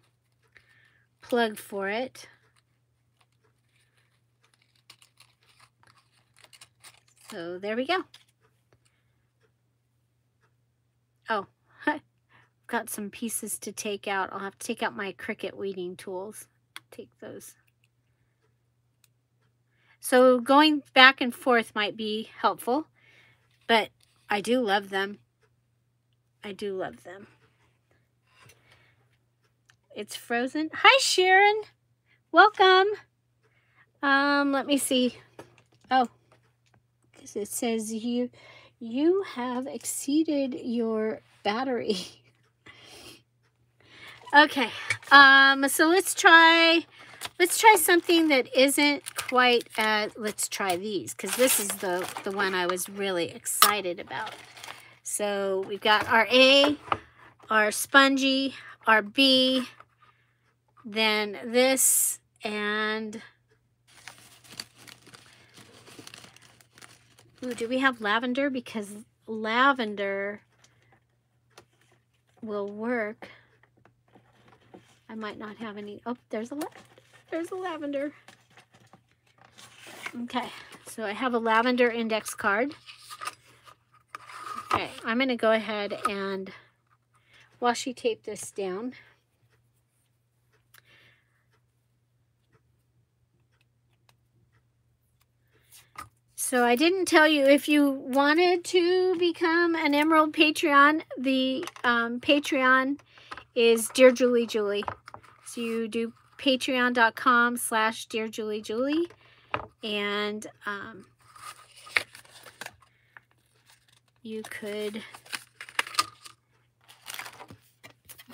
plug for it. So there we go. Oh, got some pieces to take out. I'll have to take out my Cricut weeding tools. Take those. So going back and forth might be helpful, but I do love them. I do love them. It's frozen. Hi, Sharon. Welcome. Um, let me see. Oh, because it says you you have exceeded your battery. okay, um, so let's try, let's try something that isn't quite let's try these, because this is the, the one I was really excited about. So we've got our A, our spongy, our B, then this, and Ooh, do we have lavender? Because lavender will work. I might not have any. Oh, there's a there's a lavender. Okay, so I have a lavender index card. Okay, I'm going to go ahead and washi tape this down. So I didn't tell you if you wanted to become an Emerald Patreon, the um, Patreon is Dear Julie Julie. So you do patreon.com slash Dear Julie Julie and um, you could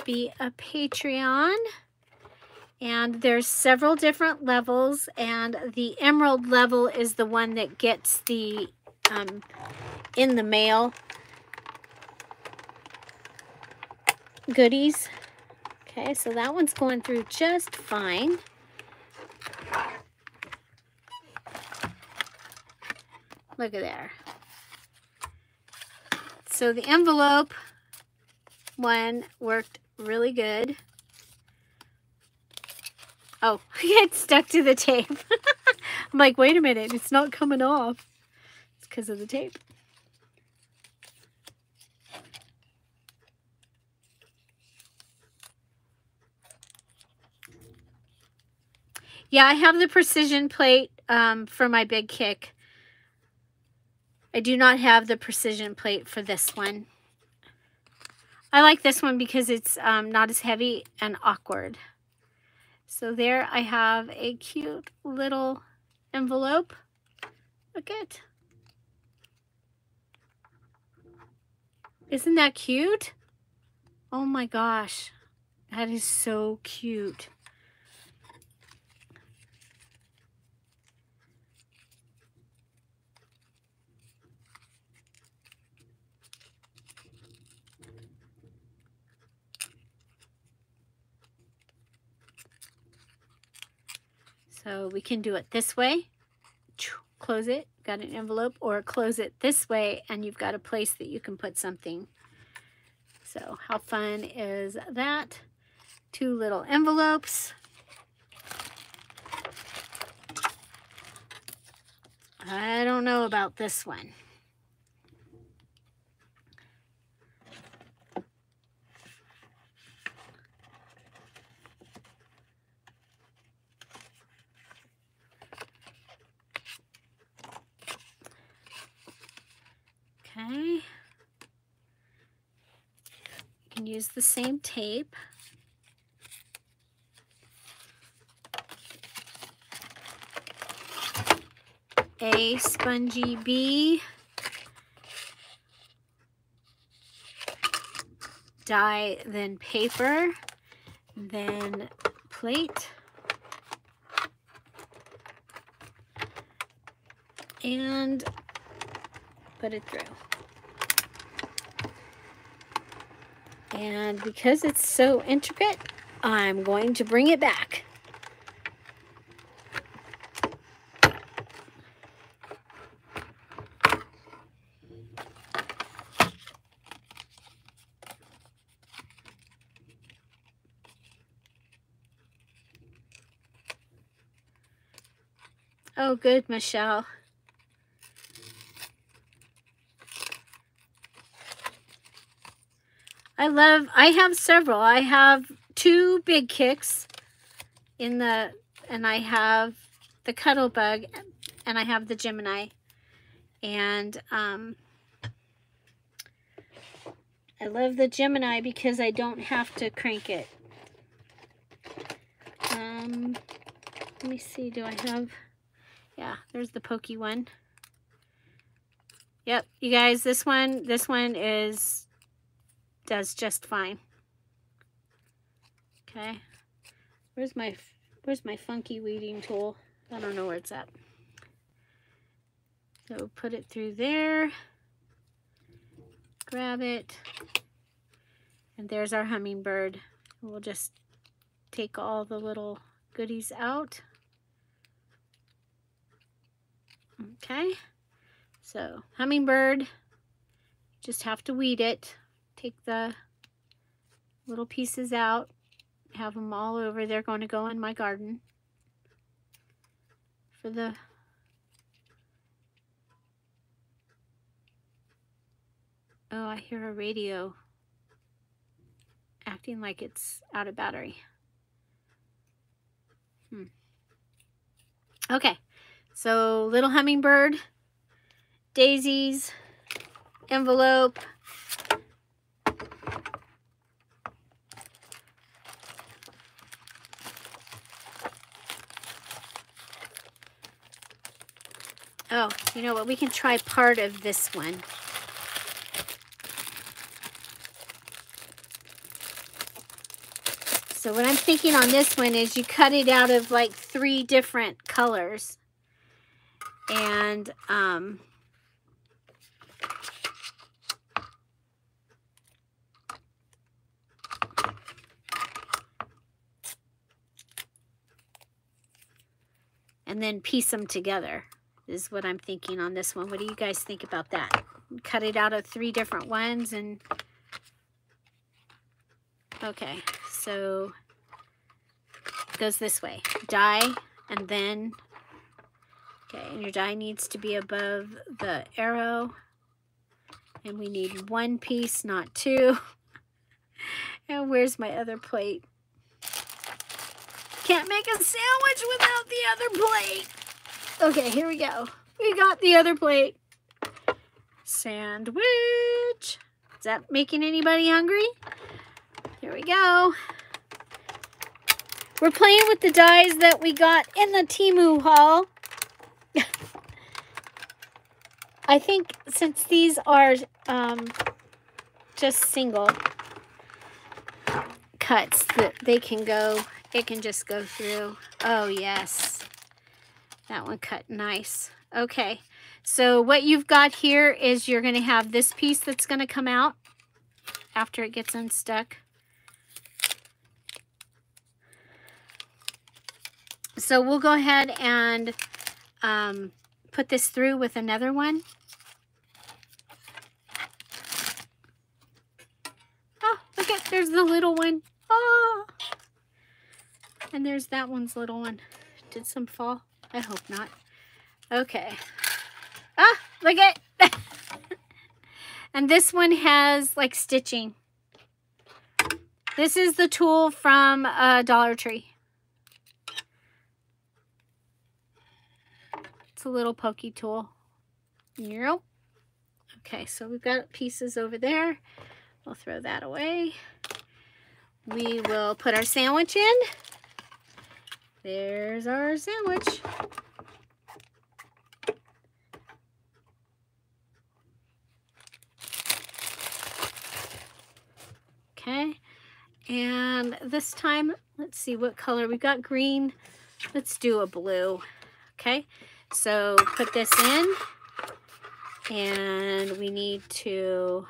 be a Patreon. And there's several different levels, and the emerald level is the one that gets the um, in the mail goodies. Okay, so that one's going through just fine. Look at there. So the envelope one worked really good. Oh, it stuck to the tape. I'm like, wait a minute, it's not coming off. It's because of the tape. Yeah, I have the precision plate um, for my big kick. I do not have the precision plate for this one. I like this one because it's um, not as heavy and awkward. So there I have a cute little envelope. Look at. Isn't that cute? Oh my gosh. That is so cute. So we can do it this way, close it, got an envelope, or close it this way and you've got a place that you can put something. So how fun is that? Two little envelopes. I don't know about this one. Okay. You can use the same tape. A spongy B. Die, then paper, then plate. And put it through. And because it's so intricate, I'm going to bring it back. Oh, good, Michelle. I love, I have several. I have two big kicks in the, and I have the Cuttlebug and I have the Gemini. And um, I love the Gemini because I don't have to crank it. Um, let me see, do I have, yeah, there's the pokey one. Yep, you guys, this one, this one is does just fine. Okay. Where's my where's my funky weeding tool? I don't know where it's at. So put it through there. Grab it. And there's our hummingbird. We'll just take all the little goodies out. Okay. So hummingbird, just have to weed it take the little pieces out, have them all over. They're going to go in my garden for the Oh, I hear a radio acting like it's out of battery. Hmm. Okay, So little hummingbird, daisies, envelope, Oh, you know what? We can try part of this one. So what I'm thinking on this one is you cut it out of like three different colors. And um, and then piece them together is what I'm thinking on this one. What do you guys think about that? Cut it out of three different ones and okay, so goes this way. Die and then okay, and your die needs to be above the arrow. And we need one piece, not two. and where's my other plate? Can't make a sandwich without the other plate. Okay, here we go. We got the other plate. Sandwich. Is that making anybody hungry? Here we go. We're playing with the dies that we got in the Temu haul. I think since these are um, just single cuts that they can go, it can just go through. Oh, yes. That one cut nice. Okay, so what you've got here is you're going to have this piece that's going to come out after it gets unstuck. So we'll go ahead and um, put this through with another one. Oh, look at, there's the little one. Oh, and there's that one's little one. Did some fall? I hope not. Okay. Ah, look at. and this one has like stitching. This is the tool from uh, Dollar Tree. It's a little pokey tool. Yep. Okay, so we've got pieces over there. We'll throw that away. We will put our sandwich in. There's our sandwich. Okay, and this time, let's see what color. We've got green. Let's do a blue. Okay, so put this in and we need to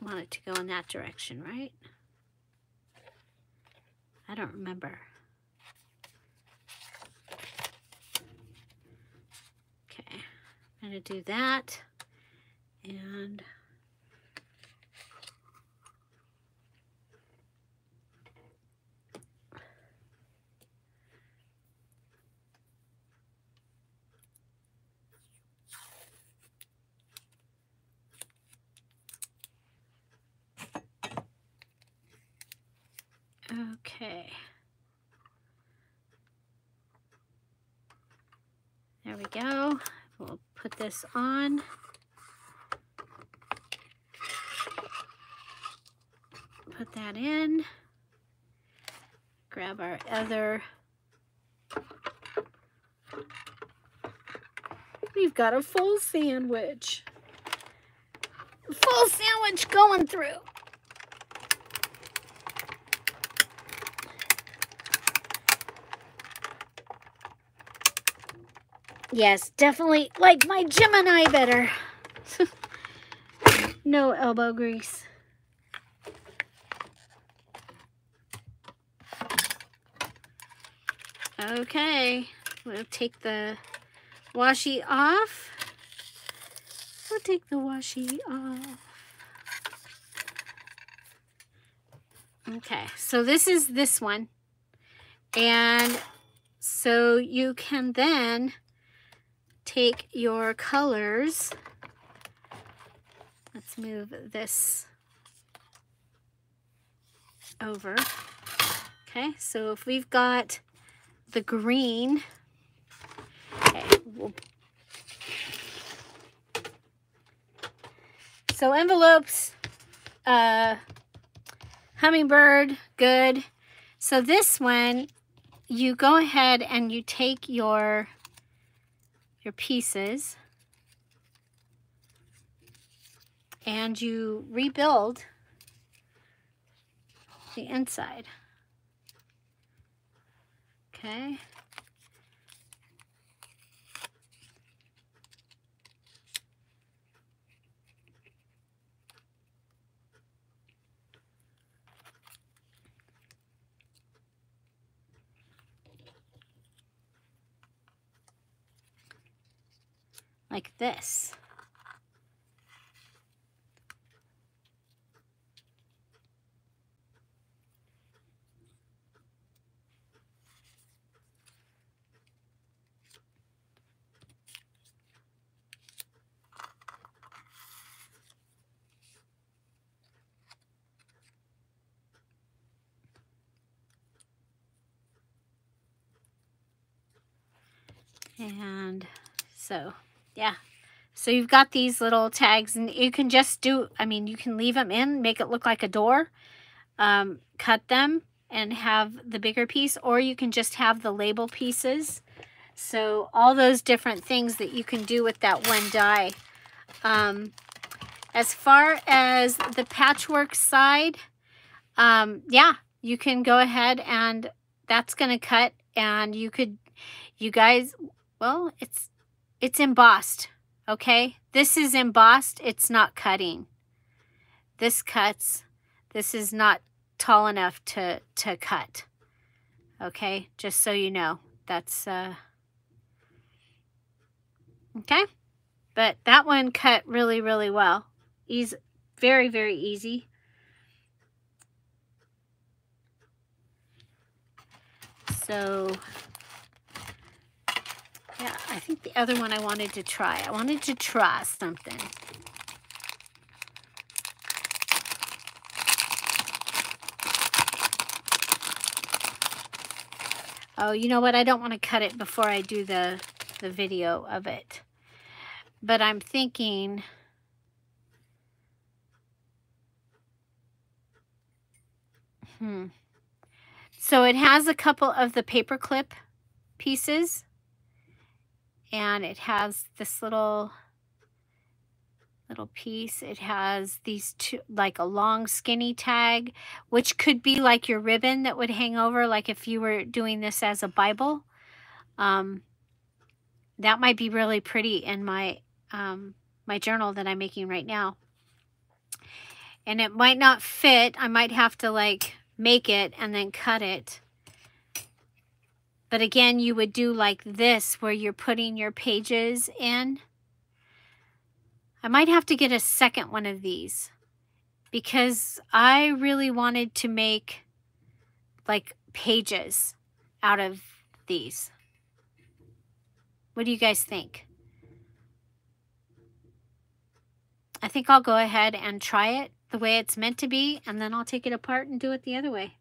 want it to go in that direction, right? I don't remember. Okay, I'm going to do that and Okay. There we go. We'll put this on. Put that in. Grab our other. We've got a full sandwich. Full sandwich going through. Yes, definitely like my Gemini better. no elbow grease. Okay, we'll take the washi off. We'll take the washi off. Okay, so this is this one. And so you can then take your colors. Let's move this over. Okay, so if we've got the green. Okay, we'll so envelopes, uh, hummingbird, good. So this one, you go ahead and you take your, your pieces and you rebuild the inside. Okay. Like this. And so yeah. So you've got these little tags and you can just do, I mean, you can leave them in, make it look like a door, um, cut them and have the bigger piece, or you can just have the label pieces. So all those different things that you can do with that one die. Um, as far as the patchwork side, um, yeah, you can go ahead and that's going to cut and you could, you guys, well, it's it's embossed, okay? This is embossed. It's not cutting. This cuts. This is not tall enough to, to cut. Okay, just so you know. That's, uh, okay? But that one cut really, really well. He's very, very easy. So yeah, I think the other one I wanted to try. I wanted to try something. Oh, you know what? I don't want to cut it before I do the, the video of it. But I'm thinking... Hmm. So it has a couple of the paper clip pieces and it has this little little piece. It has these two, like a long skinny tag, which could be like your ribbon that would hang over, like if you were doing this as a Bible. Um, that might be really pretty in my, um, my journal that I'm making right now. And it might not fit. I might have to like make it and then cut it. But again, you would do like this where you're putting your pages in. I might have to get a second one of these because I really wanted to make like pages out of these. What do you guys think? I think I'll go ahead and try it the way it's meant to be and then I'll take it apart and do it the other way.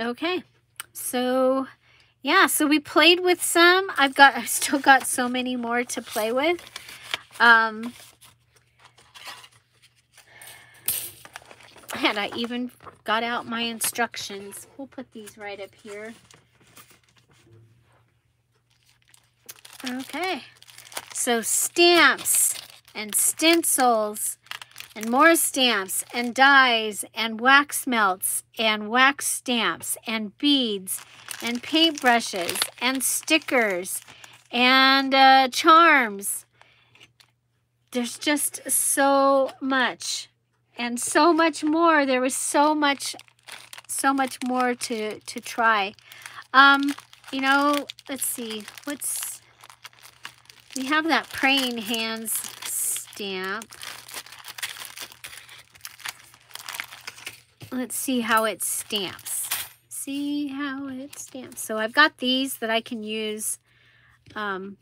Okay, so yeah, so we played with some. I've got, I've still got so many more to play with. Um, and I even got out my instructions. We'll put these right up here. Okay, so stamps and stencils and more stamps and dies and wax melts and wax stamps and beads and paintbrushes and stickers and uh, charms. There's just so much and so much more. There was so much, so much more to, to try. Um, you know, let's see, what's, we have that praying hands stamp. Let's see how it stamps. See how it stamps. So I've got these that I can use. Um,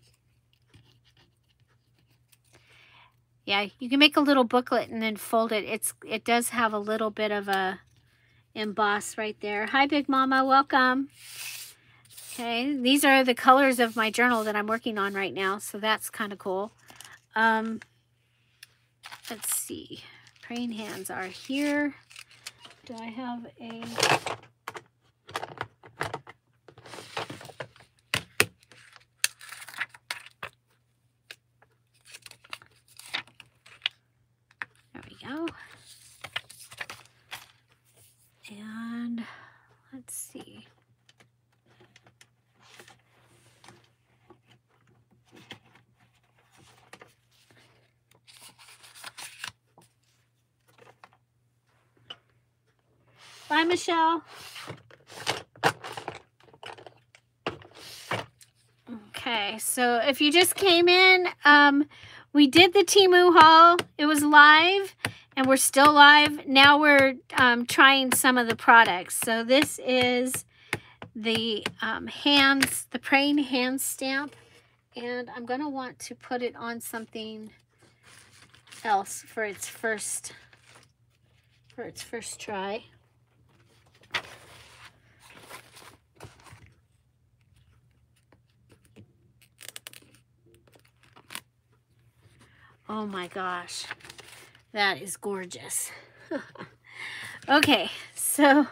Yeah, you can make a little booklet and then fold it. It's It does have a little bit of a emboss right there. Hi, Big Mama. Welcome. Okay, these are the colors of my journal that I'm working on right now, so that's kind of cool. Um, let's see. Praying hands are here. I have a... There we go. And let's see. Bye, Michelle. Okay, so if you just came in, um, we did the Temu haul. It was live and we're still live. Now we're um, trying some of the products. So this is the um, hands, the praying hand stamp. And I'm going to want to put it on something else for its first, for its first try. Oh my gosh, that is gorgeous. okay, so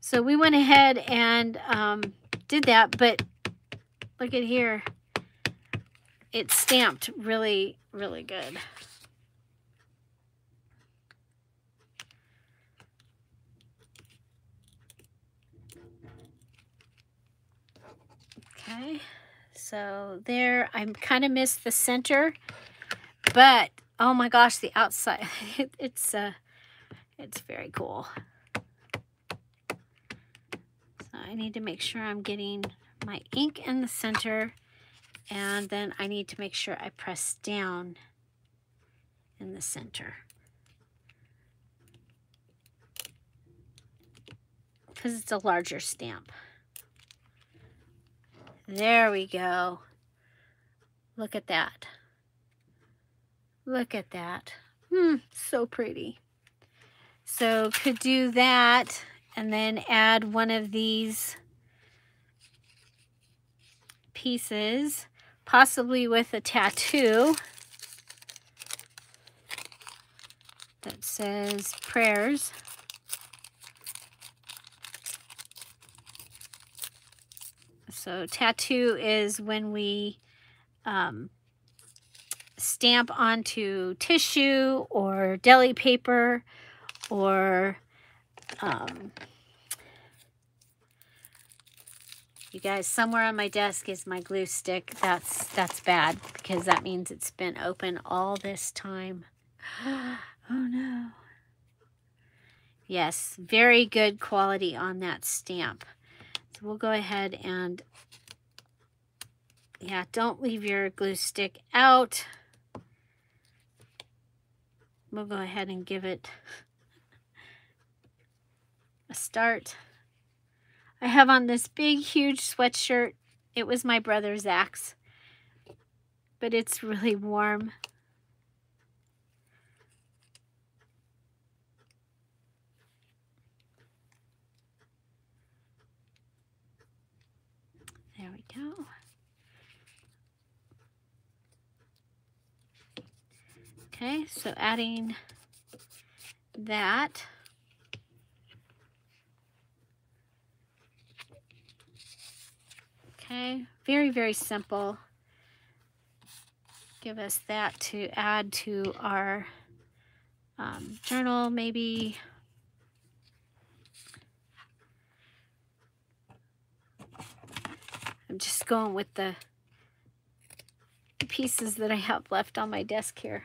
so we went ahead and um, did that, but look at here. It's stamped really, really good. Okay. So there, I kind of missed the center, but oh my gosh, the outside, it, it's, uh, it's very cool. So I need to make sure I'm getting my ink in the center and then I need to make sure I press down in the center. Because it's a larger stamp. There we go. Look at that. Look at that. Hmm, so pretty. So could do that and then add one of these pieces, possibly with a tattoo that says prayers. So tattoo is when we um, stamp onto tissue or deli paper or um, you guys somewhere on my desk is my glue stick. That's that's bad because that means it's been open all this time. Oh no. Yes very good quality on that stamp we'll go ahead and, yeah, don't leave your glue stick out. We'll go ahead and give it a start. I have on this big, huge sweatshirt. It was my brother Zach's, but it's really warm. Go. Okay, so adding that. Okay, very, very simple. Give us that to add to our um, journal, maybe I'm just going with the pieces that I have left on my desk here.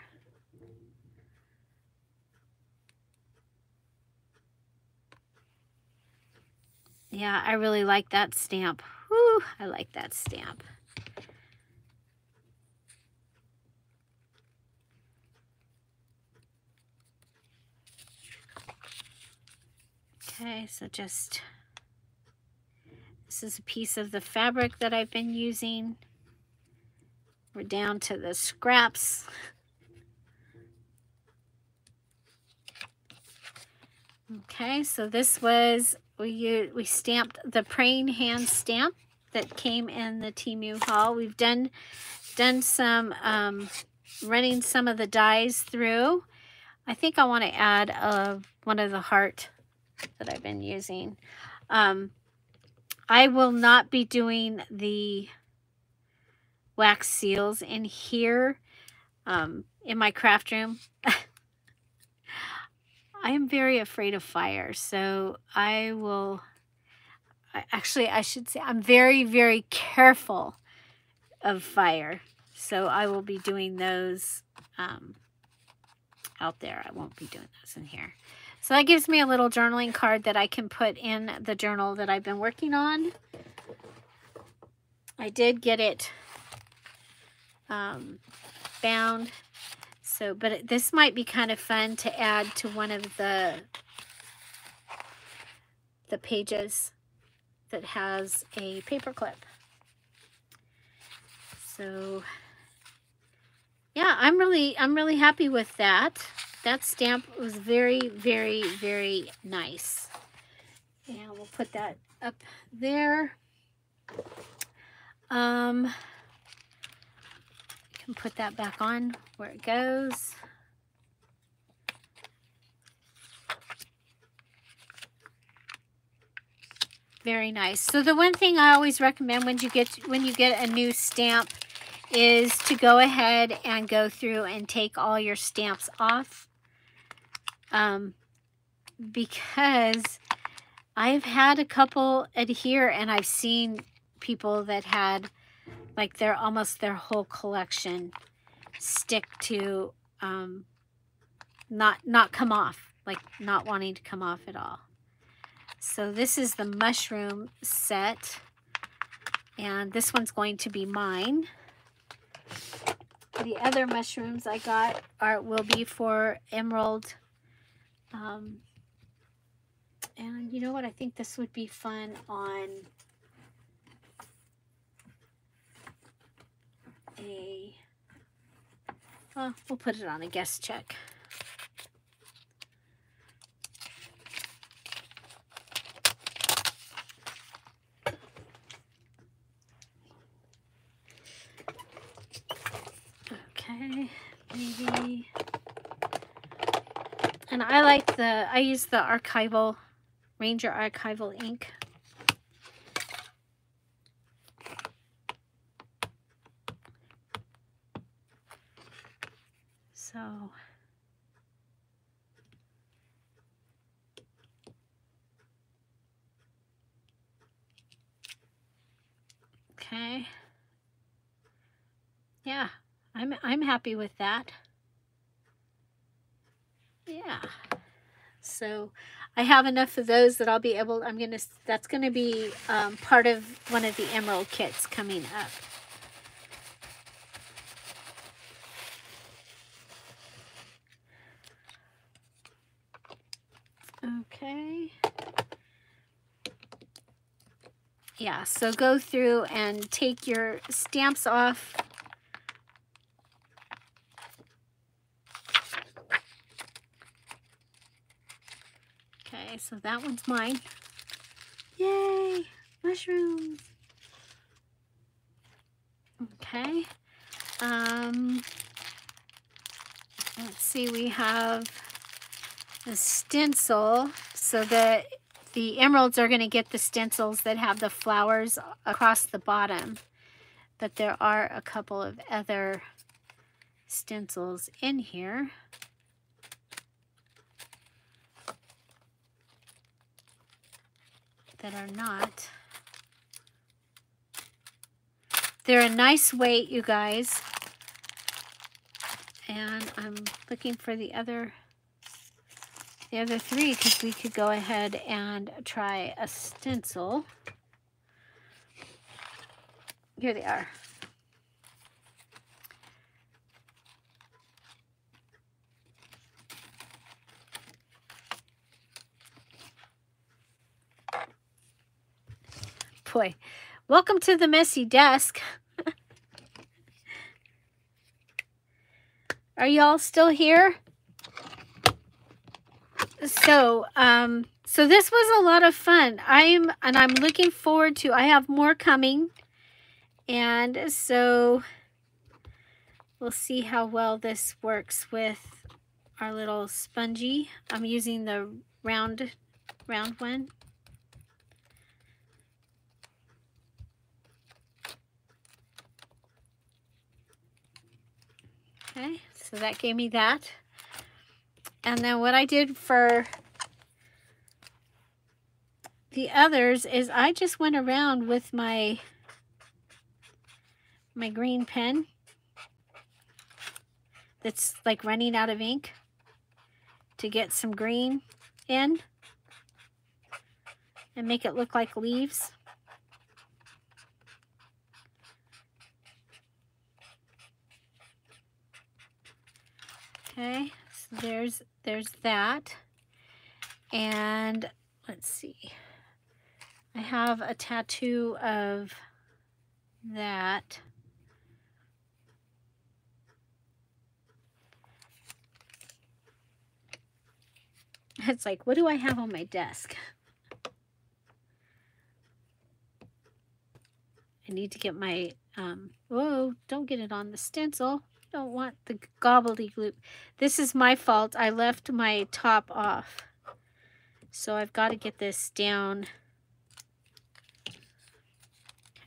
Yeah, I really like that stamp. Woo, I like that stamp. Okay, so just this is a piece of the fabric that I've been using. We're down to the scraps. Okay, so this was, we, we stamped the praying hand stamp that came in the Temu haul. We've done, done some, um, running some of the dies through. I think I want to add uh, one of the heart that I've been using. Um, I will not be doing the wax seals in here um, in my craft room. I am very afraid of fire, so I will, I, actually I should say I'm very, very careful of fire. So I will be doing those um, out there. I won't be doing those in here. So that gives me a little journaling card that I can put in the journal that I've been working on. I did get it um, bound so, but this might be kind of fun to add to one of the the pages that has a paper clip. So, yeah, I'm really I'm really happy with that. That stamp was very, very, very nice. And we'll put that up there. Um, you can put that back on where it goes. Very nice. So the one thing I always recommend when you get when you get a new stamp is to go ahead and go through and take all your stamps off. Um, because I've had a couple adhere and I've seen people that had like their almost their whole collection stick to um, not not come off, like not wanting to come off at all. So this is the mushroom set, and this one's going to be mine. The other mushrooms I got are will be for emerald. Um, and you know what? I think this would be fun on a, well, we'll put it on a guest check. Okay, maybe. And I like the, I use the archival, Ranger archival ink. So Okay. Yeah, I'm I'm happy with that. Yeah. So I have enough of those that I'll be able, I'm to, that's to be um, part of one of the emerald kits coming up. Okay. Yeah, so go through and take your stamps off. Okay, so that one's mine. Yay! Mushrooms! Okay. Um, let's see, we have the stencil so that the emeralds are going to get the stencils that have the flowers across the bottom. But there are a couple of other stencils in here. That are not. They're a nice weight, you guys. And I'm looking for the other the other three because we could go ahead and try a stencil. Here they are. Boy, welcome to the messy desk. Are y'all still here? So, um, so this was a lot of fun. I'm, and I'm looking forward to, I have more coming. And so we'll see how well this works with our little spongy. I'm using the round, round one. Okay, so that gave me that. And then what I did for the others is I just went around with my my green pen that's like running out of ink to get some green in and make it look like leaves. Okay, so there's there's that. And let's see. I have a tattoo of that. It's like, what do I have on my desk? I need to get my, um, whoa, don't get it on the stencil don't want the gobbledygook. This is my fault. I left my top off. So I've got to get this down.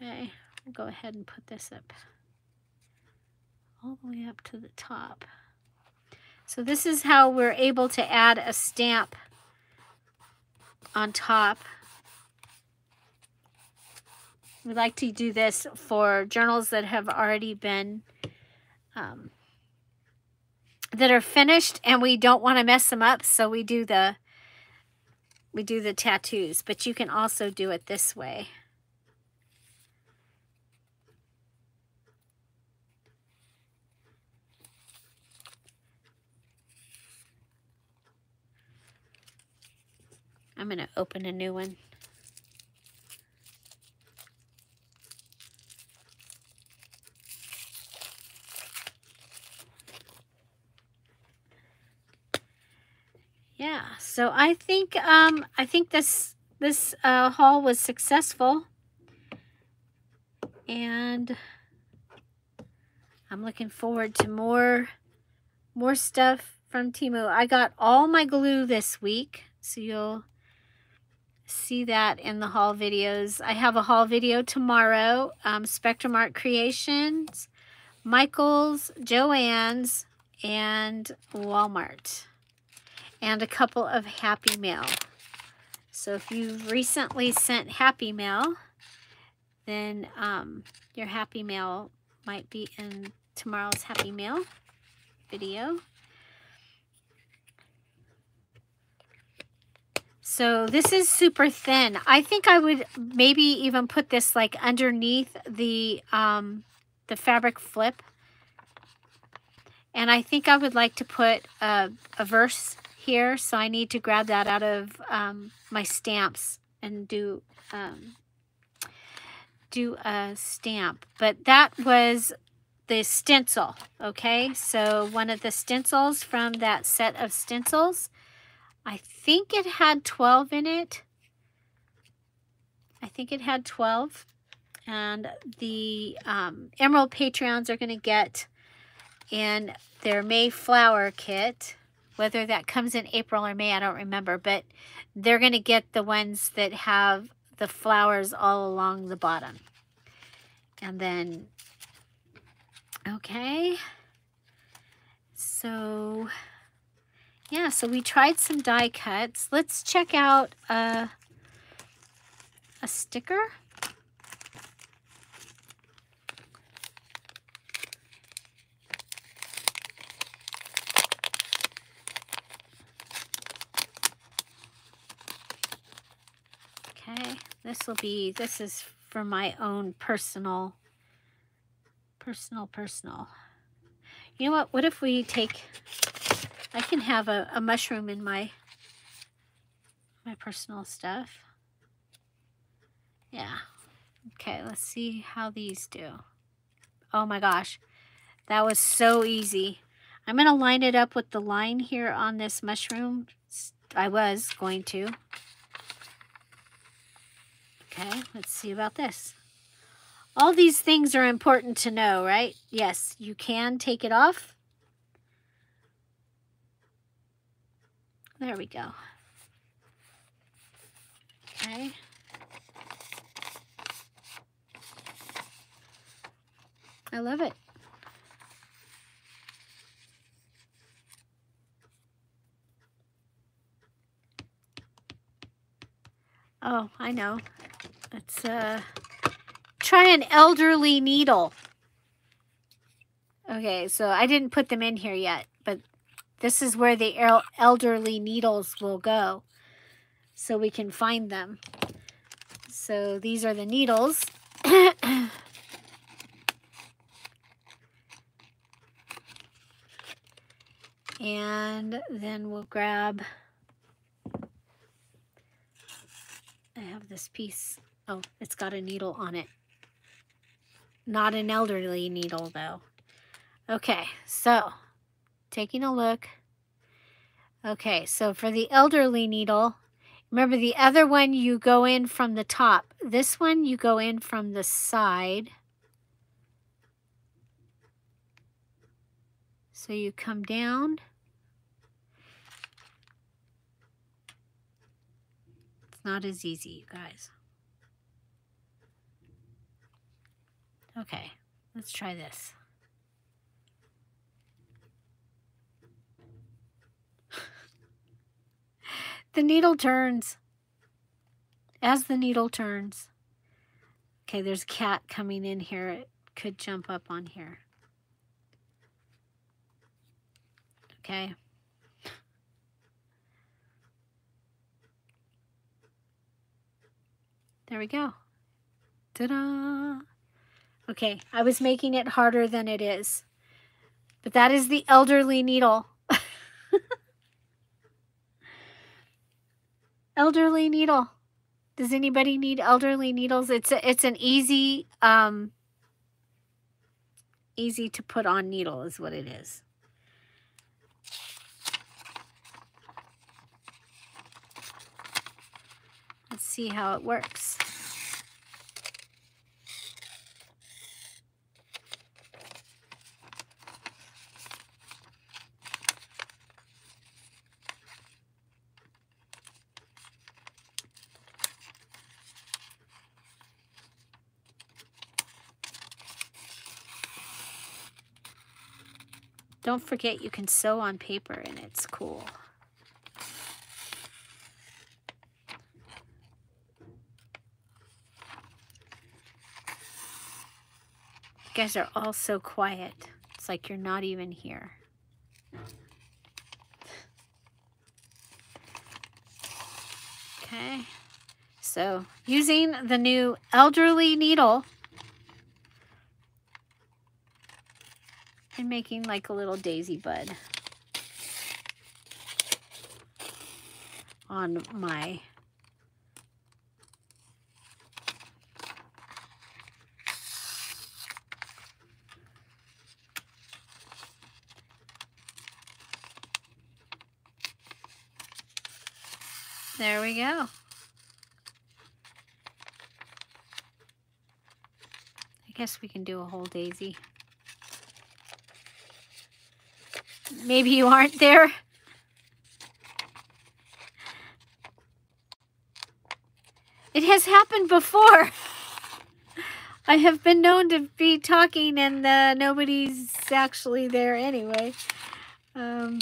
Okay, I'll go ahead and put this up all the way up to the top. So this is how we're able to add a stamp on top. We like to do this for journals that have already been um, that are finished and we don't want to mess them up. So we do the, we do the tattoos, but you can also do it this way. I'm going to open a new one. Yeah so i think um i think this this uh haul was successful and i'm looking forward to more more stuff from Temu. I got all my glue this week, so you'll see that in the haul videos. I have a haul video tomorrow, um, Spectrum Art Creations, Michael's, Joann's, and Walmart and a couple of Happy Mail. So if you've recently sent Happy Mail, then um, your Happy Mail might be in tomorrow's Happy Mail video. So this is super thin. I think I would maybe even put this like underneath the um, the fabric flip. And I think I would like to put a, a verse here, so I need to grab that out of um, my stamps and do um, do a stamp. But that was the stencil, okay? So one of the stencils from that set of stencils. I think it had 12 in it. I think it had 12. And the um, Emerald Patreons are going to get in their Mayflower kit whether that comes in April or May, I don't remember, but they're going to get the ones that have the flowers all along the bottom. And then, okay, so yeah, so we tried some die cuts. Let's check out a, a sticker. Okay, this will be, this is for my own personal, personal, personal. You know what? What if we take, I can have a, a mushroom in my, my personal stuff. Yeah. Okay, let's see how these do. Oh my gosh. That was so easy. I'm going to line it up with the line here on this mushroom. I was going to. Okay, let's see about this. All these things are important to know, right? Yes, you can take it off. There we go. Okay. I love it. Oh, I know. Let's uh, try an elderly needle. Okay, so I didn't put them in here yet, but this is where the elderly needles will go so we can find them. So these are the needles. and then we'll grab I have this piece. Oh, it's got a needle on it. Not an elderly needle, though. Okay, so taking a look. Okay, so for the elderly needle, remember the other one you go in from the top. This one you go in from the side. So you come down. It's not as easy, you guys. Okay, let's try this. the needle turns. As the needle turns. Okay, there's a cat coming in here. It could jump up on here. Okay. There we go. Ta-da! Okay, I was making it harder than it is. But that is the elderly needle. elderly needle. Does anybody need elderly needles? It's a, it's an easy um easy to put on needle is what it is. Let's see how it works. Don't forget you can sew on paper and it's cool. You guys are all so quiet. It's like you're not even here. Okay, so using the new elderly needle, making like a little daisy bud on my There we go. I guess we can do a whole daisy. Maybe you aren't there. It has happened before. I have been known to be talking and uh, nobody's actually there anyway. Um,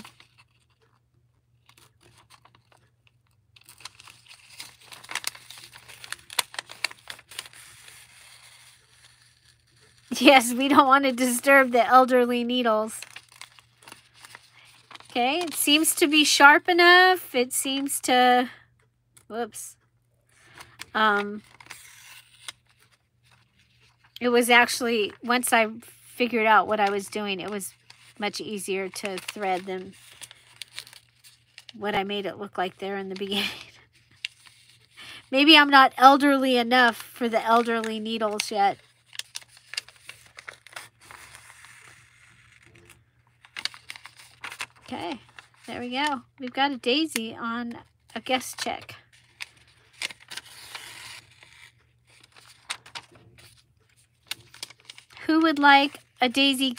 yes, we don't want to disturb the elderly needles. Okay, it seems to be sharp enough. It seems to, whoops. Um, it was actually, once I figured out what I was doing, it was much easier to thread than what I made it look like there in the beginning. Maybe I'm not elderly enough for the elderly needles yet. Okay, there we go. We've got a daisy on a guest check. Who would like a daisy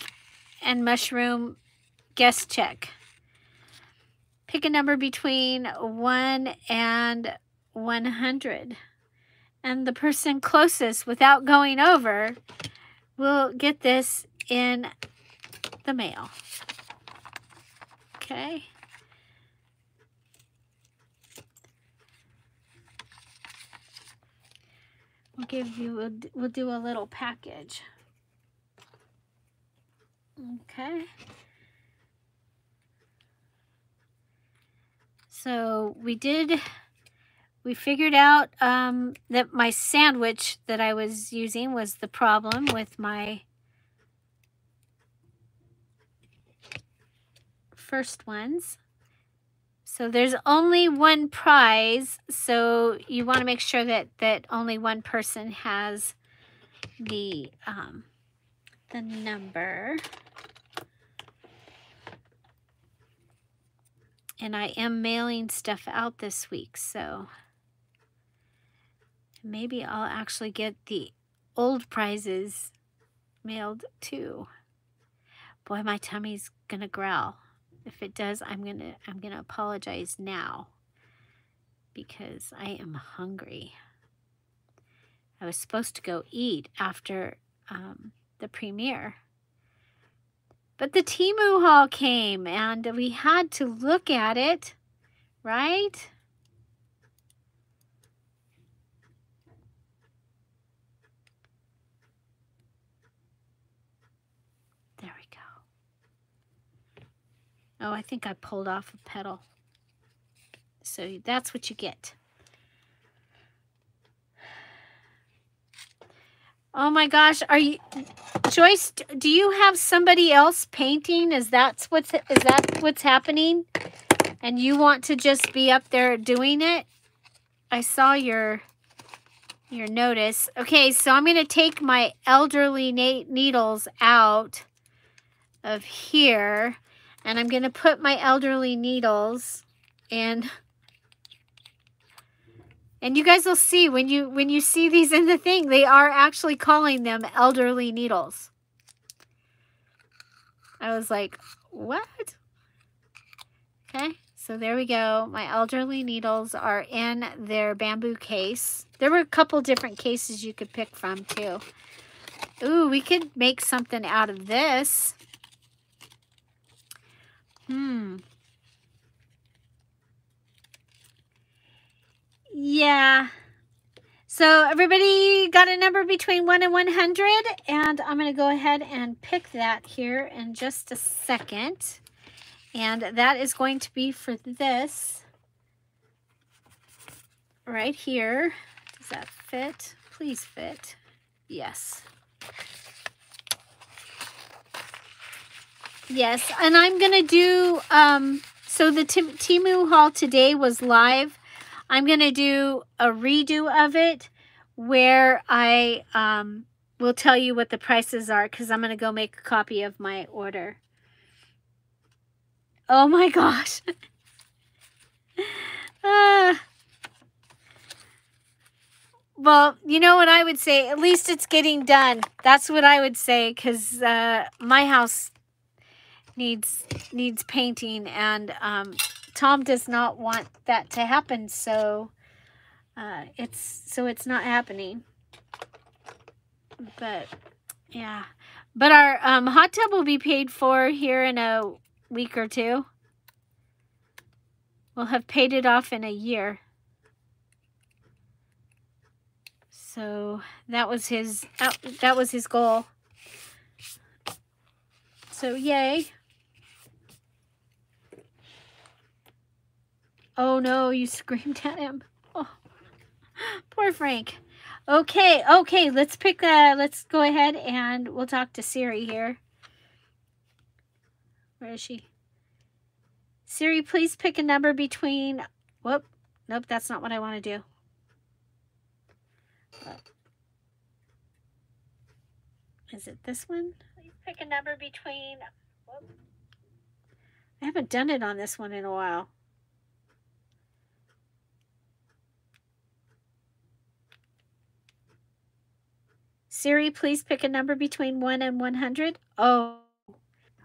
and mushroom guest check? Pick a number between 1 and 100. And the person closest without going over will get this in the mail. Okay. We'll give you, we'll, we'll do a little package. Okay. So we did, we figured out um, that my sandwich that I was using was the problem with my first ones. So there's only one prize, so you want to make sure that, that only one person has the, um, the number. And I am mailing stuff out this week, so maybe I'll actually get the old prizes mailed too. Boy, my tummy's gonna growl. If it does, I'm gonna I'm gonna apologize now because I am hungry. I was supposed to go eat after um, the premiere. But the Temu haul came and we had to look at it, right? There we go. Oh, I think I pulled off a petal. So that's what you get. Oh my gosh, are you Joyce, do you have somebody else painting? Is that what's is that what's happening? And you want to just be up there doing it? I saw your your notice. Okay, so I'm going to take my elderly needles out of here and I'm going to put my elderly needles in and you guys will see when you when you see these in the thing, they are actually calling them elderly needles. I was like, what? Okay, so there we go. My elderly needles are in their bamboo case. There were a couple different cases you could pick from too. Ooh, we could make something out of this. Hmm. Yeah. So everybody got a number between 1 and 100, and I'm going to go ahead and pick that here in just a second. And that is going to be for this right here. Does that fit? Please fit. Yes. Yes, and I'm going to do, um, so the Temu haul today was live I'm going to do a redo of it where I um, will tell you what the prices are because I'm going to go make a copy of my order. Oh my gosh. uh, well, you know what I would say? At least it's getting done. That's what I would say because uh, my house needs needs painting and um, Tom does not want that to happen, so uh, it's so it's not happening. But yeah, but our um, hot tub will be paid for here in a week or two. We'll have paid it off in a year. So that was his that was his goal. So yay. Oh no, you screamed at him. Oh, poor Frank. Okay, okay, let's pick, uh, let's go ahead and we'll talk to Siri here. Where is she? Siri, please pick a number between, whoop, nope, that's not what I want to do. Is it this one? Please pick a number between, whoop. I haven't done it on this one in a while. Siri, please pick a number between 1 and 100. Oh,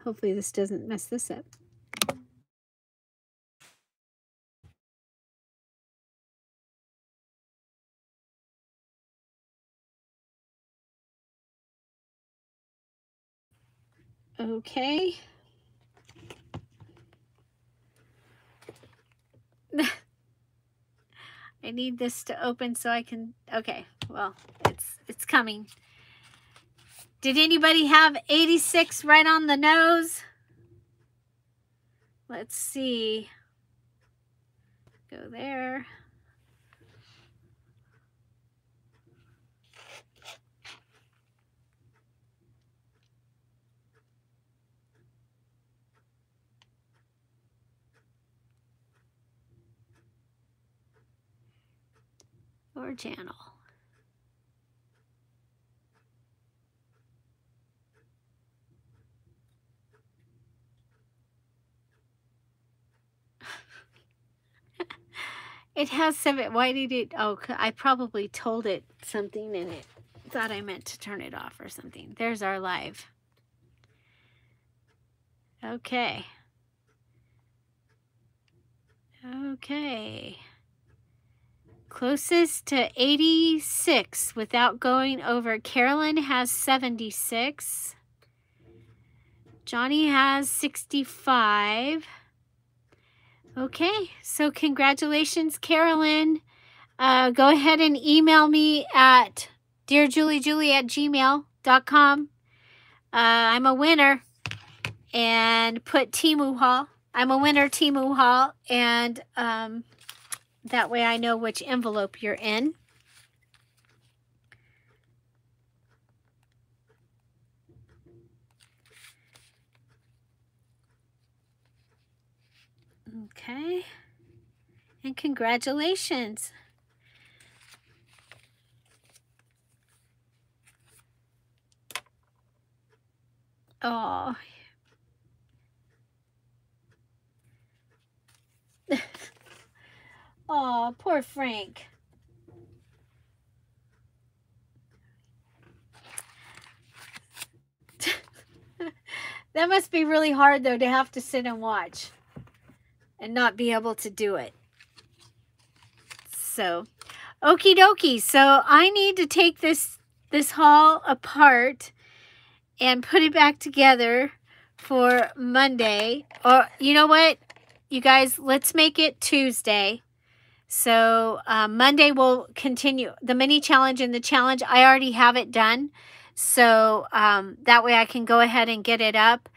hopefully this doesn't mess this up. Okay. I need this to open so I can, okay, well, it's, it's coming. Did anybody have 86 right on the nose? Let's see. Go there. Or channel. It has seven. Why did it? Oh, I probably told it something and it thought I meant to turn it off or something. There's our live. Okay. Okay. Closest to 86 without going over. Carolyn has 76. Johnny has 65. Okay, so congratulations, Carolyn. Uh, go ahead and email me at dearjuliejulie at gmail.com. Uh, I'm a winner. And put Temu Haul. I'm a winner, Temu Haul. And um, that way I know which envelope you're in. Okay. And congratulations. Oh. oh, poor Frank. that must be really hard, though, to have to sit and watch and not be able to do it. So, okie dokie. So I need to take this, this haul apart and put it back together for Monday. Or, you know what? You guys, let's make it Tuesday. So uh, Monday we'll continue the mini challenge and the challenge. I already have it done. So um, that way I can go ahead and get it up.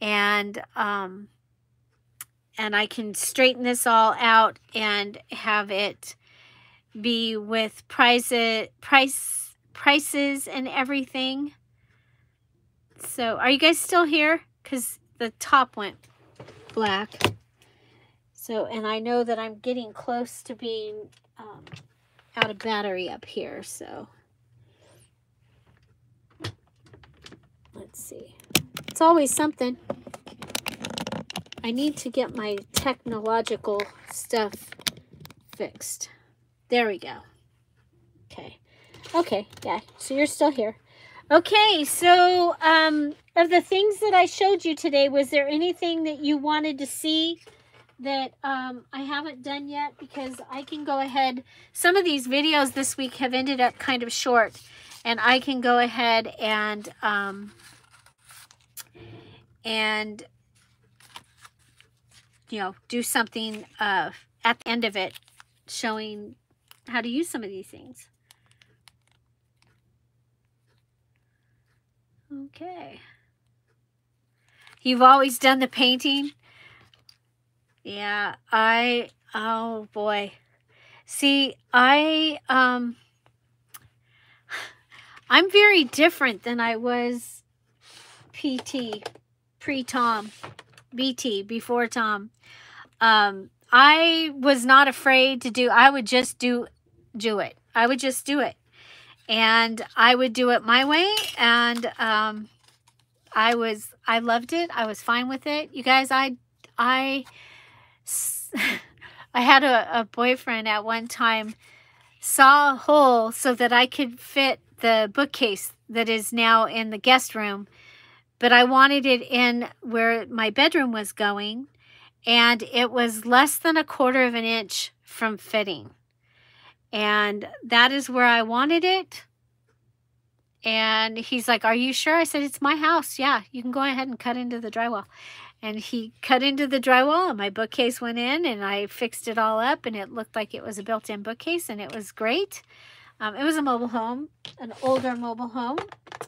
And um, and I can straighten this all out and have it be with price, price, prices and everything. So are you guys still here? Because the top went black. So, and I know that I'm getting close to being um, out of battery up here. So let's see. It's always something. I need to get my technological stuff fixed. There we go. Okay. Okay, yeah, so you're still here. Okay, so um, of the things that I showed you today, was there anything that you wanted to see that um, I haven't done yet? Because I can go ahead. Some of these videos this week have ended up kind of short, and I can go ahead and um, and you know, do something uh, at the end of it showing how to use some of these things. Okay. You've always done the painting? Yeah, I, oh boy. See, I, um, I'm very different than I was PT, pre-Tom. BT before Tom. Um, I was not afraid to do, I would just do, do it. I would just do it. And I would do it my way. And, um, I was, I loved it. I was fine with it. You guys, I, I, I had a, a boyfriend at one time saw a hole so that I could fit the bookcase that is now in the guest room, but I wanted it in where my bedroom was going, and it was less than a quarter of an inch from fitting. And that is where I wanted it. And he's like, Are you sure? I said, It's my house. Yeah, you can go ahead and cut into the drywall. And he cut into the drywall, and my bookcase went in, and I fixed it all up, and it looked like it was a built in bookcase, and it was great. Um, it was a mobile home, an older mobile home,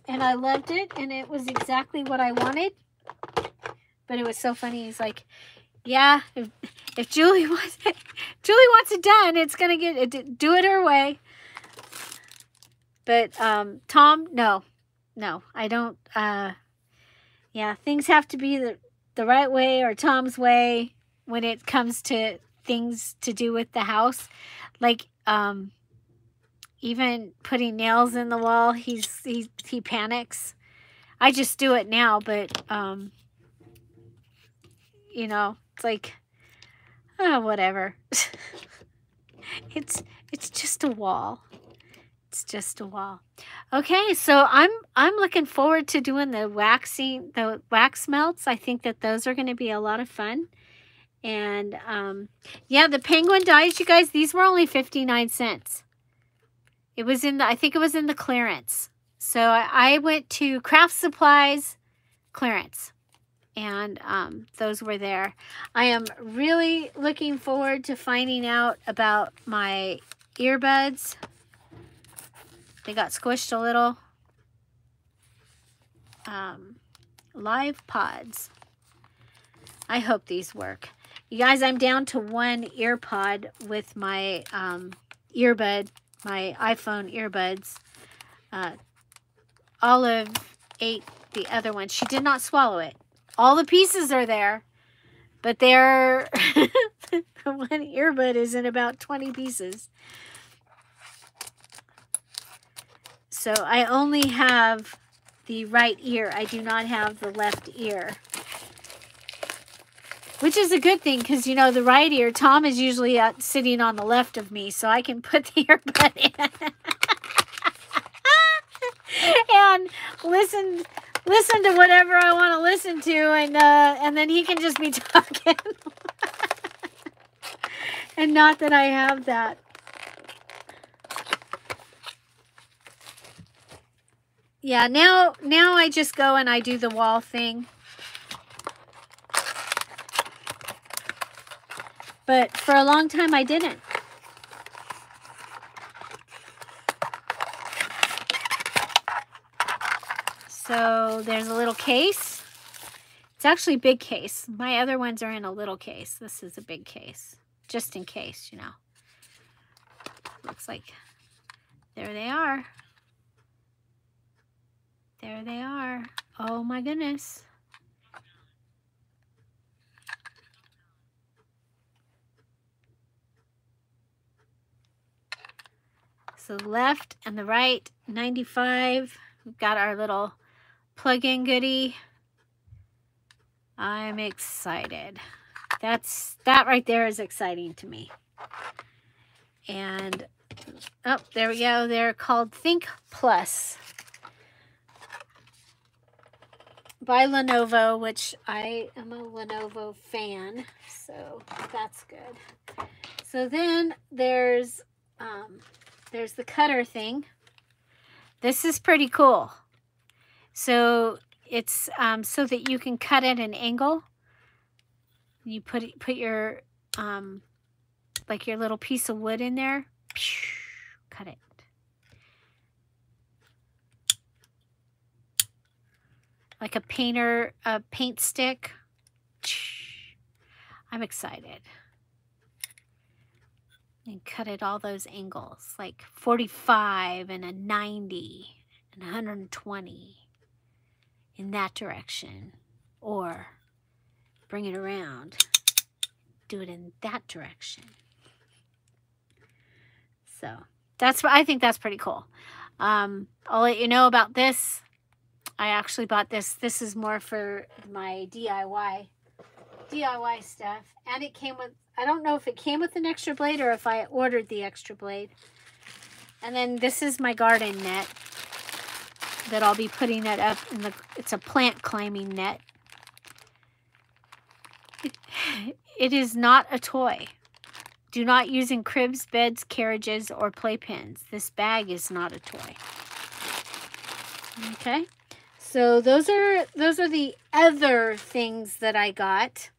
and I loved it, and it was exactly what I wanted. But it was so funny. He's like, "Yeah, if, if Julie wants it, Julie wants it done, it's gonna get it, do it her way." But um, Tom, no, no, I don't. Uh, yeah, things have to be the the right way or Tom's way when it comes to things to do with the house. Like um, even putting nails in the wall, he's he he panics. I just do it now, but um, you know, it's like oh, whatever. it's it's just a wall. It's just a wall. Okay, so I'm I'm looking forward to doing the waxing the wax melts. I think that those are going to be a lot of fun. And um, yeah, the penguin dies, you guys. These were only 59 cents. It was in the, I think it was in the clearance. So I, went to craft supplies clearance and um, those were there. I am really looking forward to finding out about my earbuds. They got squished a little. Um, live pods. I hope these work. You guys, I'm down to one ear pod with my um, earbud my iPhone earbuds. Uh, Olive ate the other one. She did not swallow it. All the pieces are there, but they're one earbud is in about 20 pieces. So I only have the right ear. I do not have the left ear. Which is a good thing because, you know, the right ear, Tom is usually sitting on the left of me, so I can put the earbud in. and listen listen to whatever I want to listen to and uh, and then he can just be talking. and not that I have that. Yeah, now now I just go and I do the wall thing. But for a long time, I didn't. So there's a little case. It's actually a big case. My other ones are in a little case. This is a big case, just in case, you know. Looks like there they are. There they are. Oh my goodness. So the left and the right, 95. We've got our little plug-in goodie. I'm excited. That's that right there is exciting to me. And oh, there we go. They're called Think Plus by Lenovo, which I am a Lenovo fan, so that's good. So then there's um, there's the cutter thing. This is pretty cool. So it's um, so that you can cut at an angle. You put put your um, like your little piece of wood in there. Cut it. Like a painter, a paint stick. I'm excited and cut at all those angles, like 45 and a 90 and 120 in that direction. Or bring it around, do it in that direction. So that's what I think that's pretty cool. Um, I'll let you know about this. I actually bought this. This is more for my DIY DIY stuff. And it came with, I don't know if it came with an extra blade or if I ordered the extra blade. And then this is my garden net that I'll be putting that up in the, it's a plant climbing net. It, it is not a toy. Do not use in cribs, beds, carriages, or playpens. This bag is not a toy. Okay. So those are those are the other things that I got.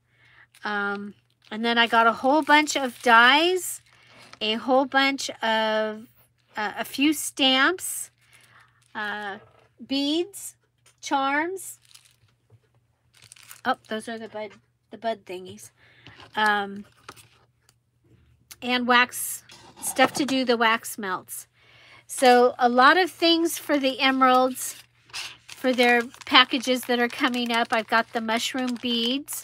Um, and then I got a whole bunch of dies, a whole bunch of uh, a few stamps, uh, beads, charms. Oh, those are the bud the bud thingies. Um, and wax stuff to do the wax melts. So a lot of things for the emeralds for their packages that are coming up. I've got the mushroom beads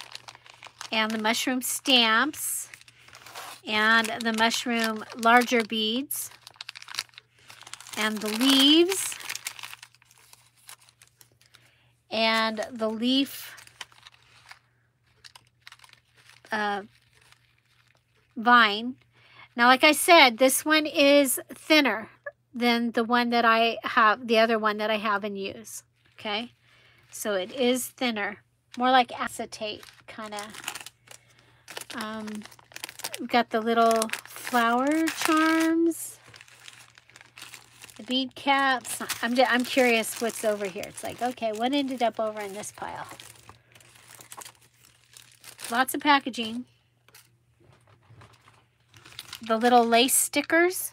and the mushroom stamps and the mushroom larger beads and the leaves and the leaf uh, vine now, like I said, this one is thinner than the one that I have, the other one that I have and use. Okay, so it is thinner, more like acetate kind of. Um, we've got the little flower charms, the bead caps. I'm, I'm curious what's over here. It's like, okay, what ended up over in this pile? Lots of packaging the little lace stickers.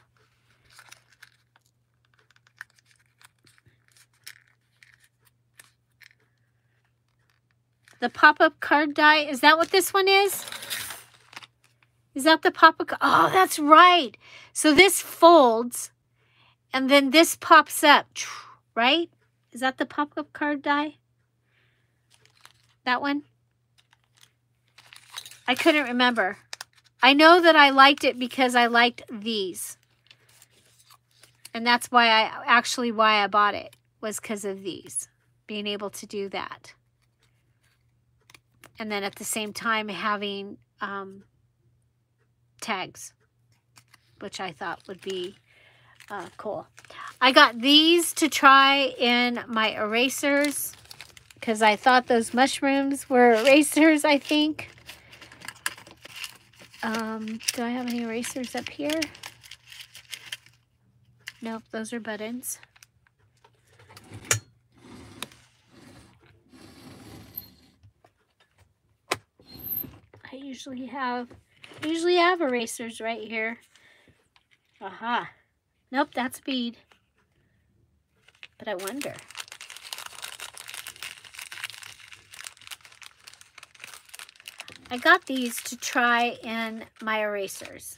The pop-up card die. Is that what this one is? Is that the pop-up? Oh, that's right. So this folds and then this pops up, right? Is that the pop-up card die? That one? I couldn't remember. I know that I liked it because I liked these. And that's why I actually why I bought it was because of these, being able to do that. And then at the same time having um, tags, which I thought would be uh, cool. I got these to try in my erasers because I thought those mushrooms were erasers, I think. Um, do I have any erasers up here? Nope, those are buttons. I usually have usually have erasers right here. Aha. Nope, that's bead. But I wonder. I got these to try in my erasers.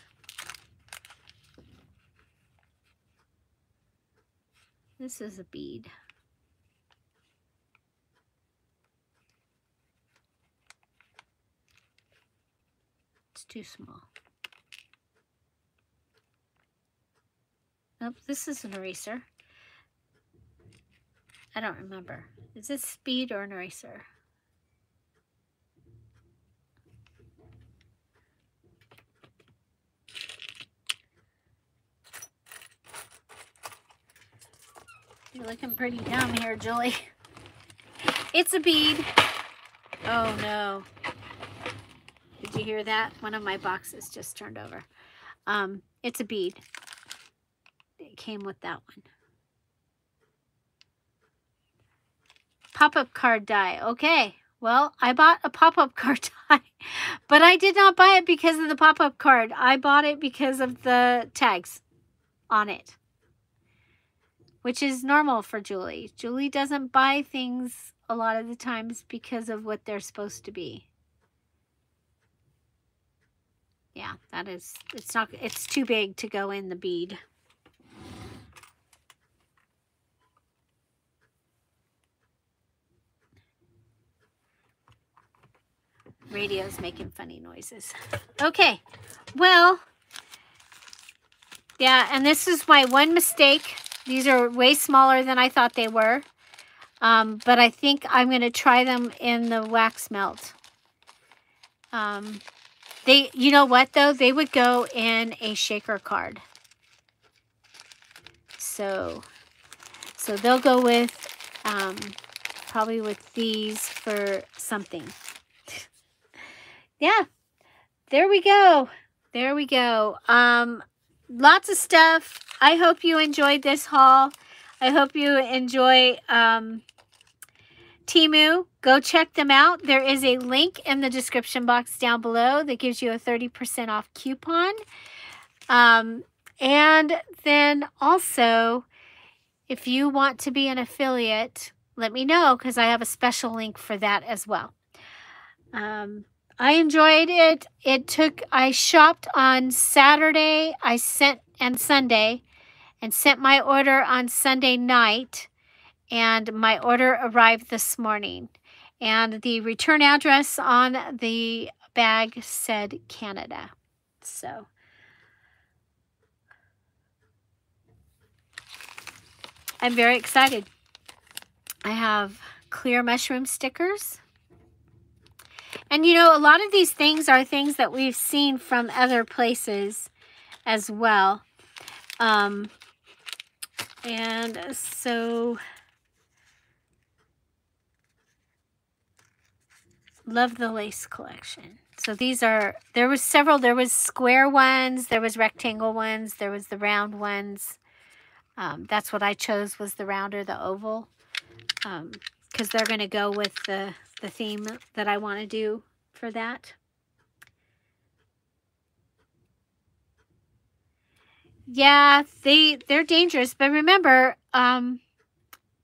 This is a bead. Too small. Nope, this is an eraser. I don't remember. Is this speed or an eraser? You're looking pretty dumb here, Julie. It's a bead. Oh, no. You hear that? One of my boxes just turned over. Um, it's a bead. It came with that one. Pop-up card die. Okay. Well, I bought a pop-up card die, but I did not buy it because of the pop-up card. I bought it because of the tags on it which is normal for Julie. Julie doesn't buy things a lot of the times because of what they're supposed to be. Yeah, that is, it's not, it's too big to go in the bead. Radio's making funny noises. Okay, well, yeah, and this is my one mistake these are way smaller than I thought they were. Um, but I think I'm going to try them in the wax melt. Um, they, you know what though? They would go in a shaker card. So, so they'll go with, um, probably with these for something. yeah, there we go. There we go. Um, lots of stuff. I hope you enjoyed this haul. I hope you enjoy um, Temu. Go check them out. There is a link in the description box down below that gives you a 30% off coupon. Um, and then also, if you want to be an affiliate, let me know because I have a special link for that as well. Um, I enjoyed it. It took, I shopped on Saturday. I sent, and Sunday, and sent my order on Sunday night. And my order arrived this morning. And the return address on the bag said Canada. So, I'm very excited. I have clear mushroom stickers. And you know, a lot of these things are things that we've seen from other places as well. Um, and so, love the lace collection. So these are, there was several, there was square ones, there was rectangle ones, there was the round ones. Um, that's what I chose was the rounder, the oval. Because um, they're going to go with the, the theme that I want to do for that. Yeah, they they're dangerous, but remember, um,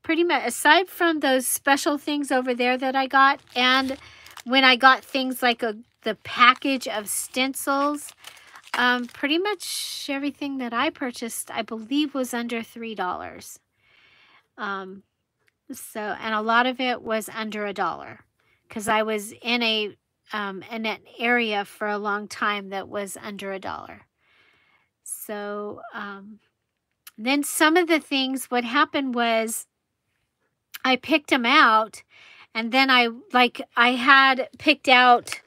pretty much aside from those special things over there that I got, and when I got things like a the package of stencils, um, pretty much everything that I purchased, I believe, was under three dollars. Um, so, and a lot of it was under a dollar, because I was in a um, in an area for a long time that was under a dollar. So um, then some of the things, what happened was I picked them out and then I like I had picked out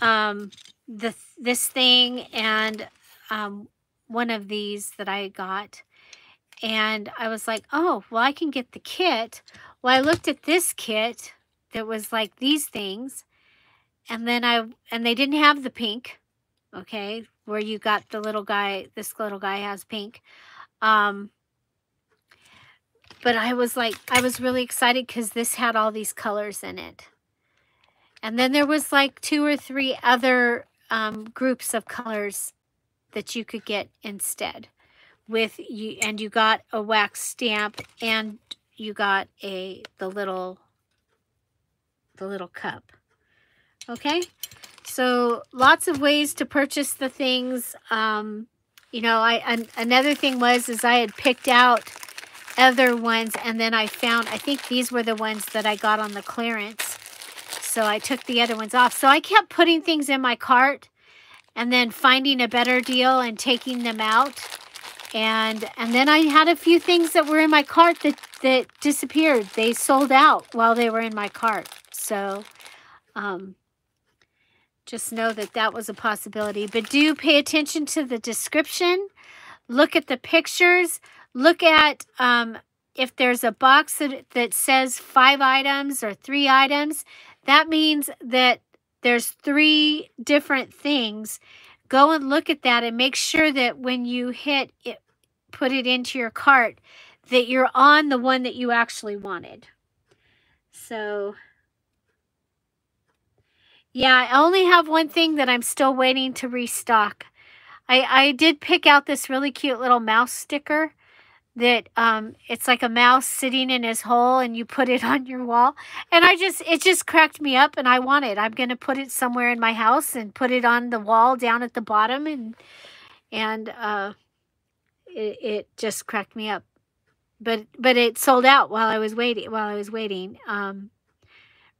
um, the this thing and um, one of these that I got. And I was like, oh, well, I can get the kit. Well, I looked at this kit that was like these things. And then I and they didn't have the pink okay where you got the little guy this little guy has pink. Um but I was like I was really excited because this had all these colors in it. And then there was like two or three other um, groups of colors that you could get instead with you and you got a wax stamp and you got a the little the little cup. Okay? So lots of ways to purchase the things. Um, you know, I an, another thing was is I had picked out other ones and then I found, I think these were the ones that I got on the clearance. So I took the other ones off. So I kept putting things in my cart and then finding a better deal and taking them out. And and then I had a few things that were in my cart that, that disappeared. They sold out while they were in my cart. So um, just know that that was a possibility. But do pay attention to the description. Look at the pictures. Look at um, if there's a box that, that says five items or three items. That means that there's three different things. Go and look at that and make sure that when you hit it, put it into your cart, that you're on the one that you actually wanted. So yeah, I only have one thing that I'm still waiting to restock. I, I did pick out this really cute little mouse sticker that um it's like a mouse sitting in his hole and you put it on your wall and i just it just cracked me up and i want it i'm gonna put it somewhere in my house and put it on the wall down at the bottom and and uh it, it just cracked me up but but it sold out while i was waiting while i was waiting um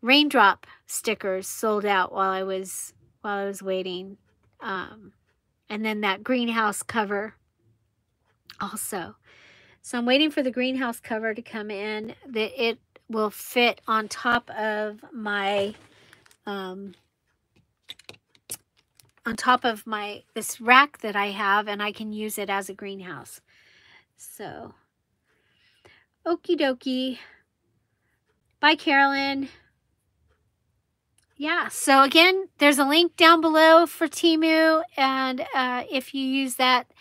raindrop stickers sold out while I was while I was waiting. Um, and then that greenhouse cover also. So I'm waiting for the greenhouse cover to come in. That it will fit on top of my um, on top of my this rack that I have and I can use it as a greenhouse. So, okie dokie. Bye, Carolyn. Yeah, so again, there's a link down below for Temu, and uh, if you use that,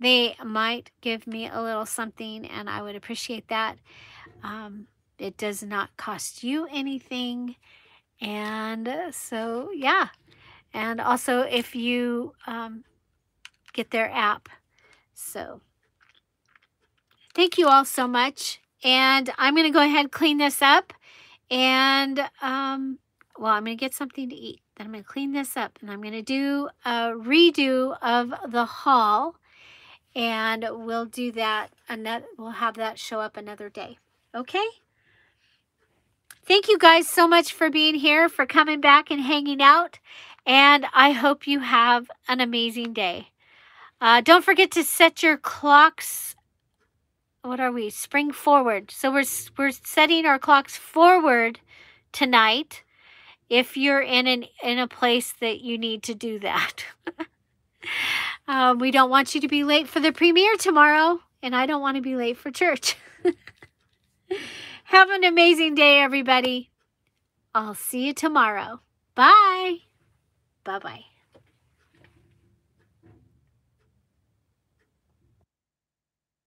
they might give me a little something, and I would appreciate that. Um, it does not cost you anything, and uh, so, yeah. And also, if you um, get their app. So, thank you all so much. And I'm going to go ahead and clean this up. And, um, well, I'm going to get something to eat. Then I'm going to clean this up. And I'm going to do a redo of the haul. And we'll do that. Another, we'll have that show up another day. Okay? Thank you guys so much for being here, for coming back and hanging out. And I hope you have an amazing day. Uh, don't forget to set your clocks. What are we? Spring forward. So we're, we're setting our clocks forward tonight if you're in an in a place that you need to do that. um, we don't want you to be late for the premiere tomorrow, and I don't want to be late for church. Have an amazing day, everybody. I'll see you tomorrow. Bye. Bye bye.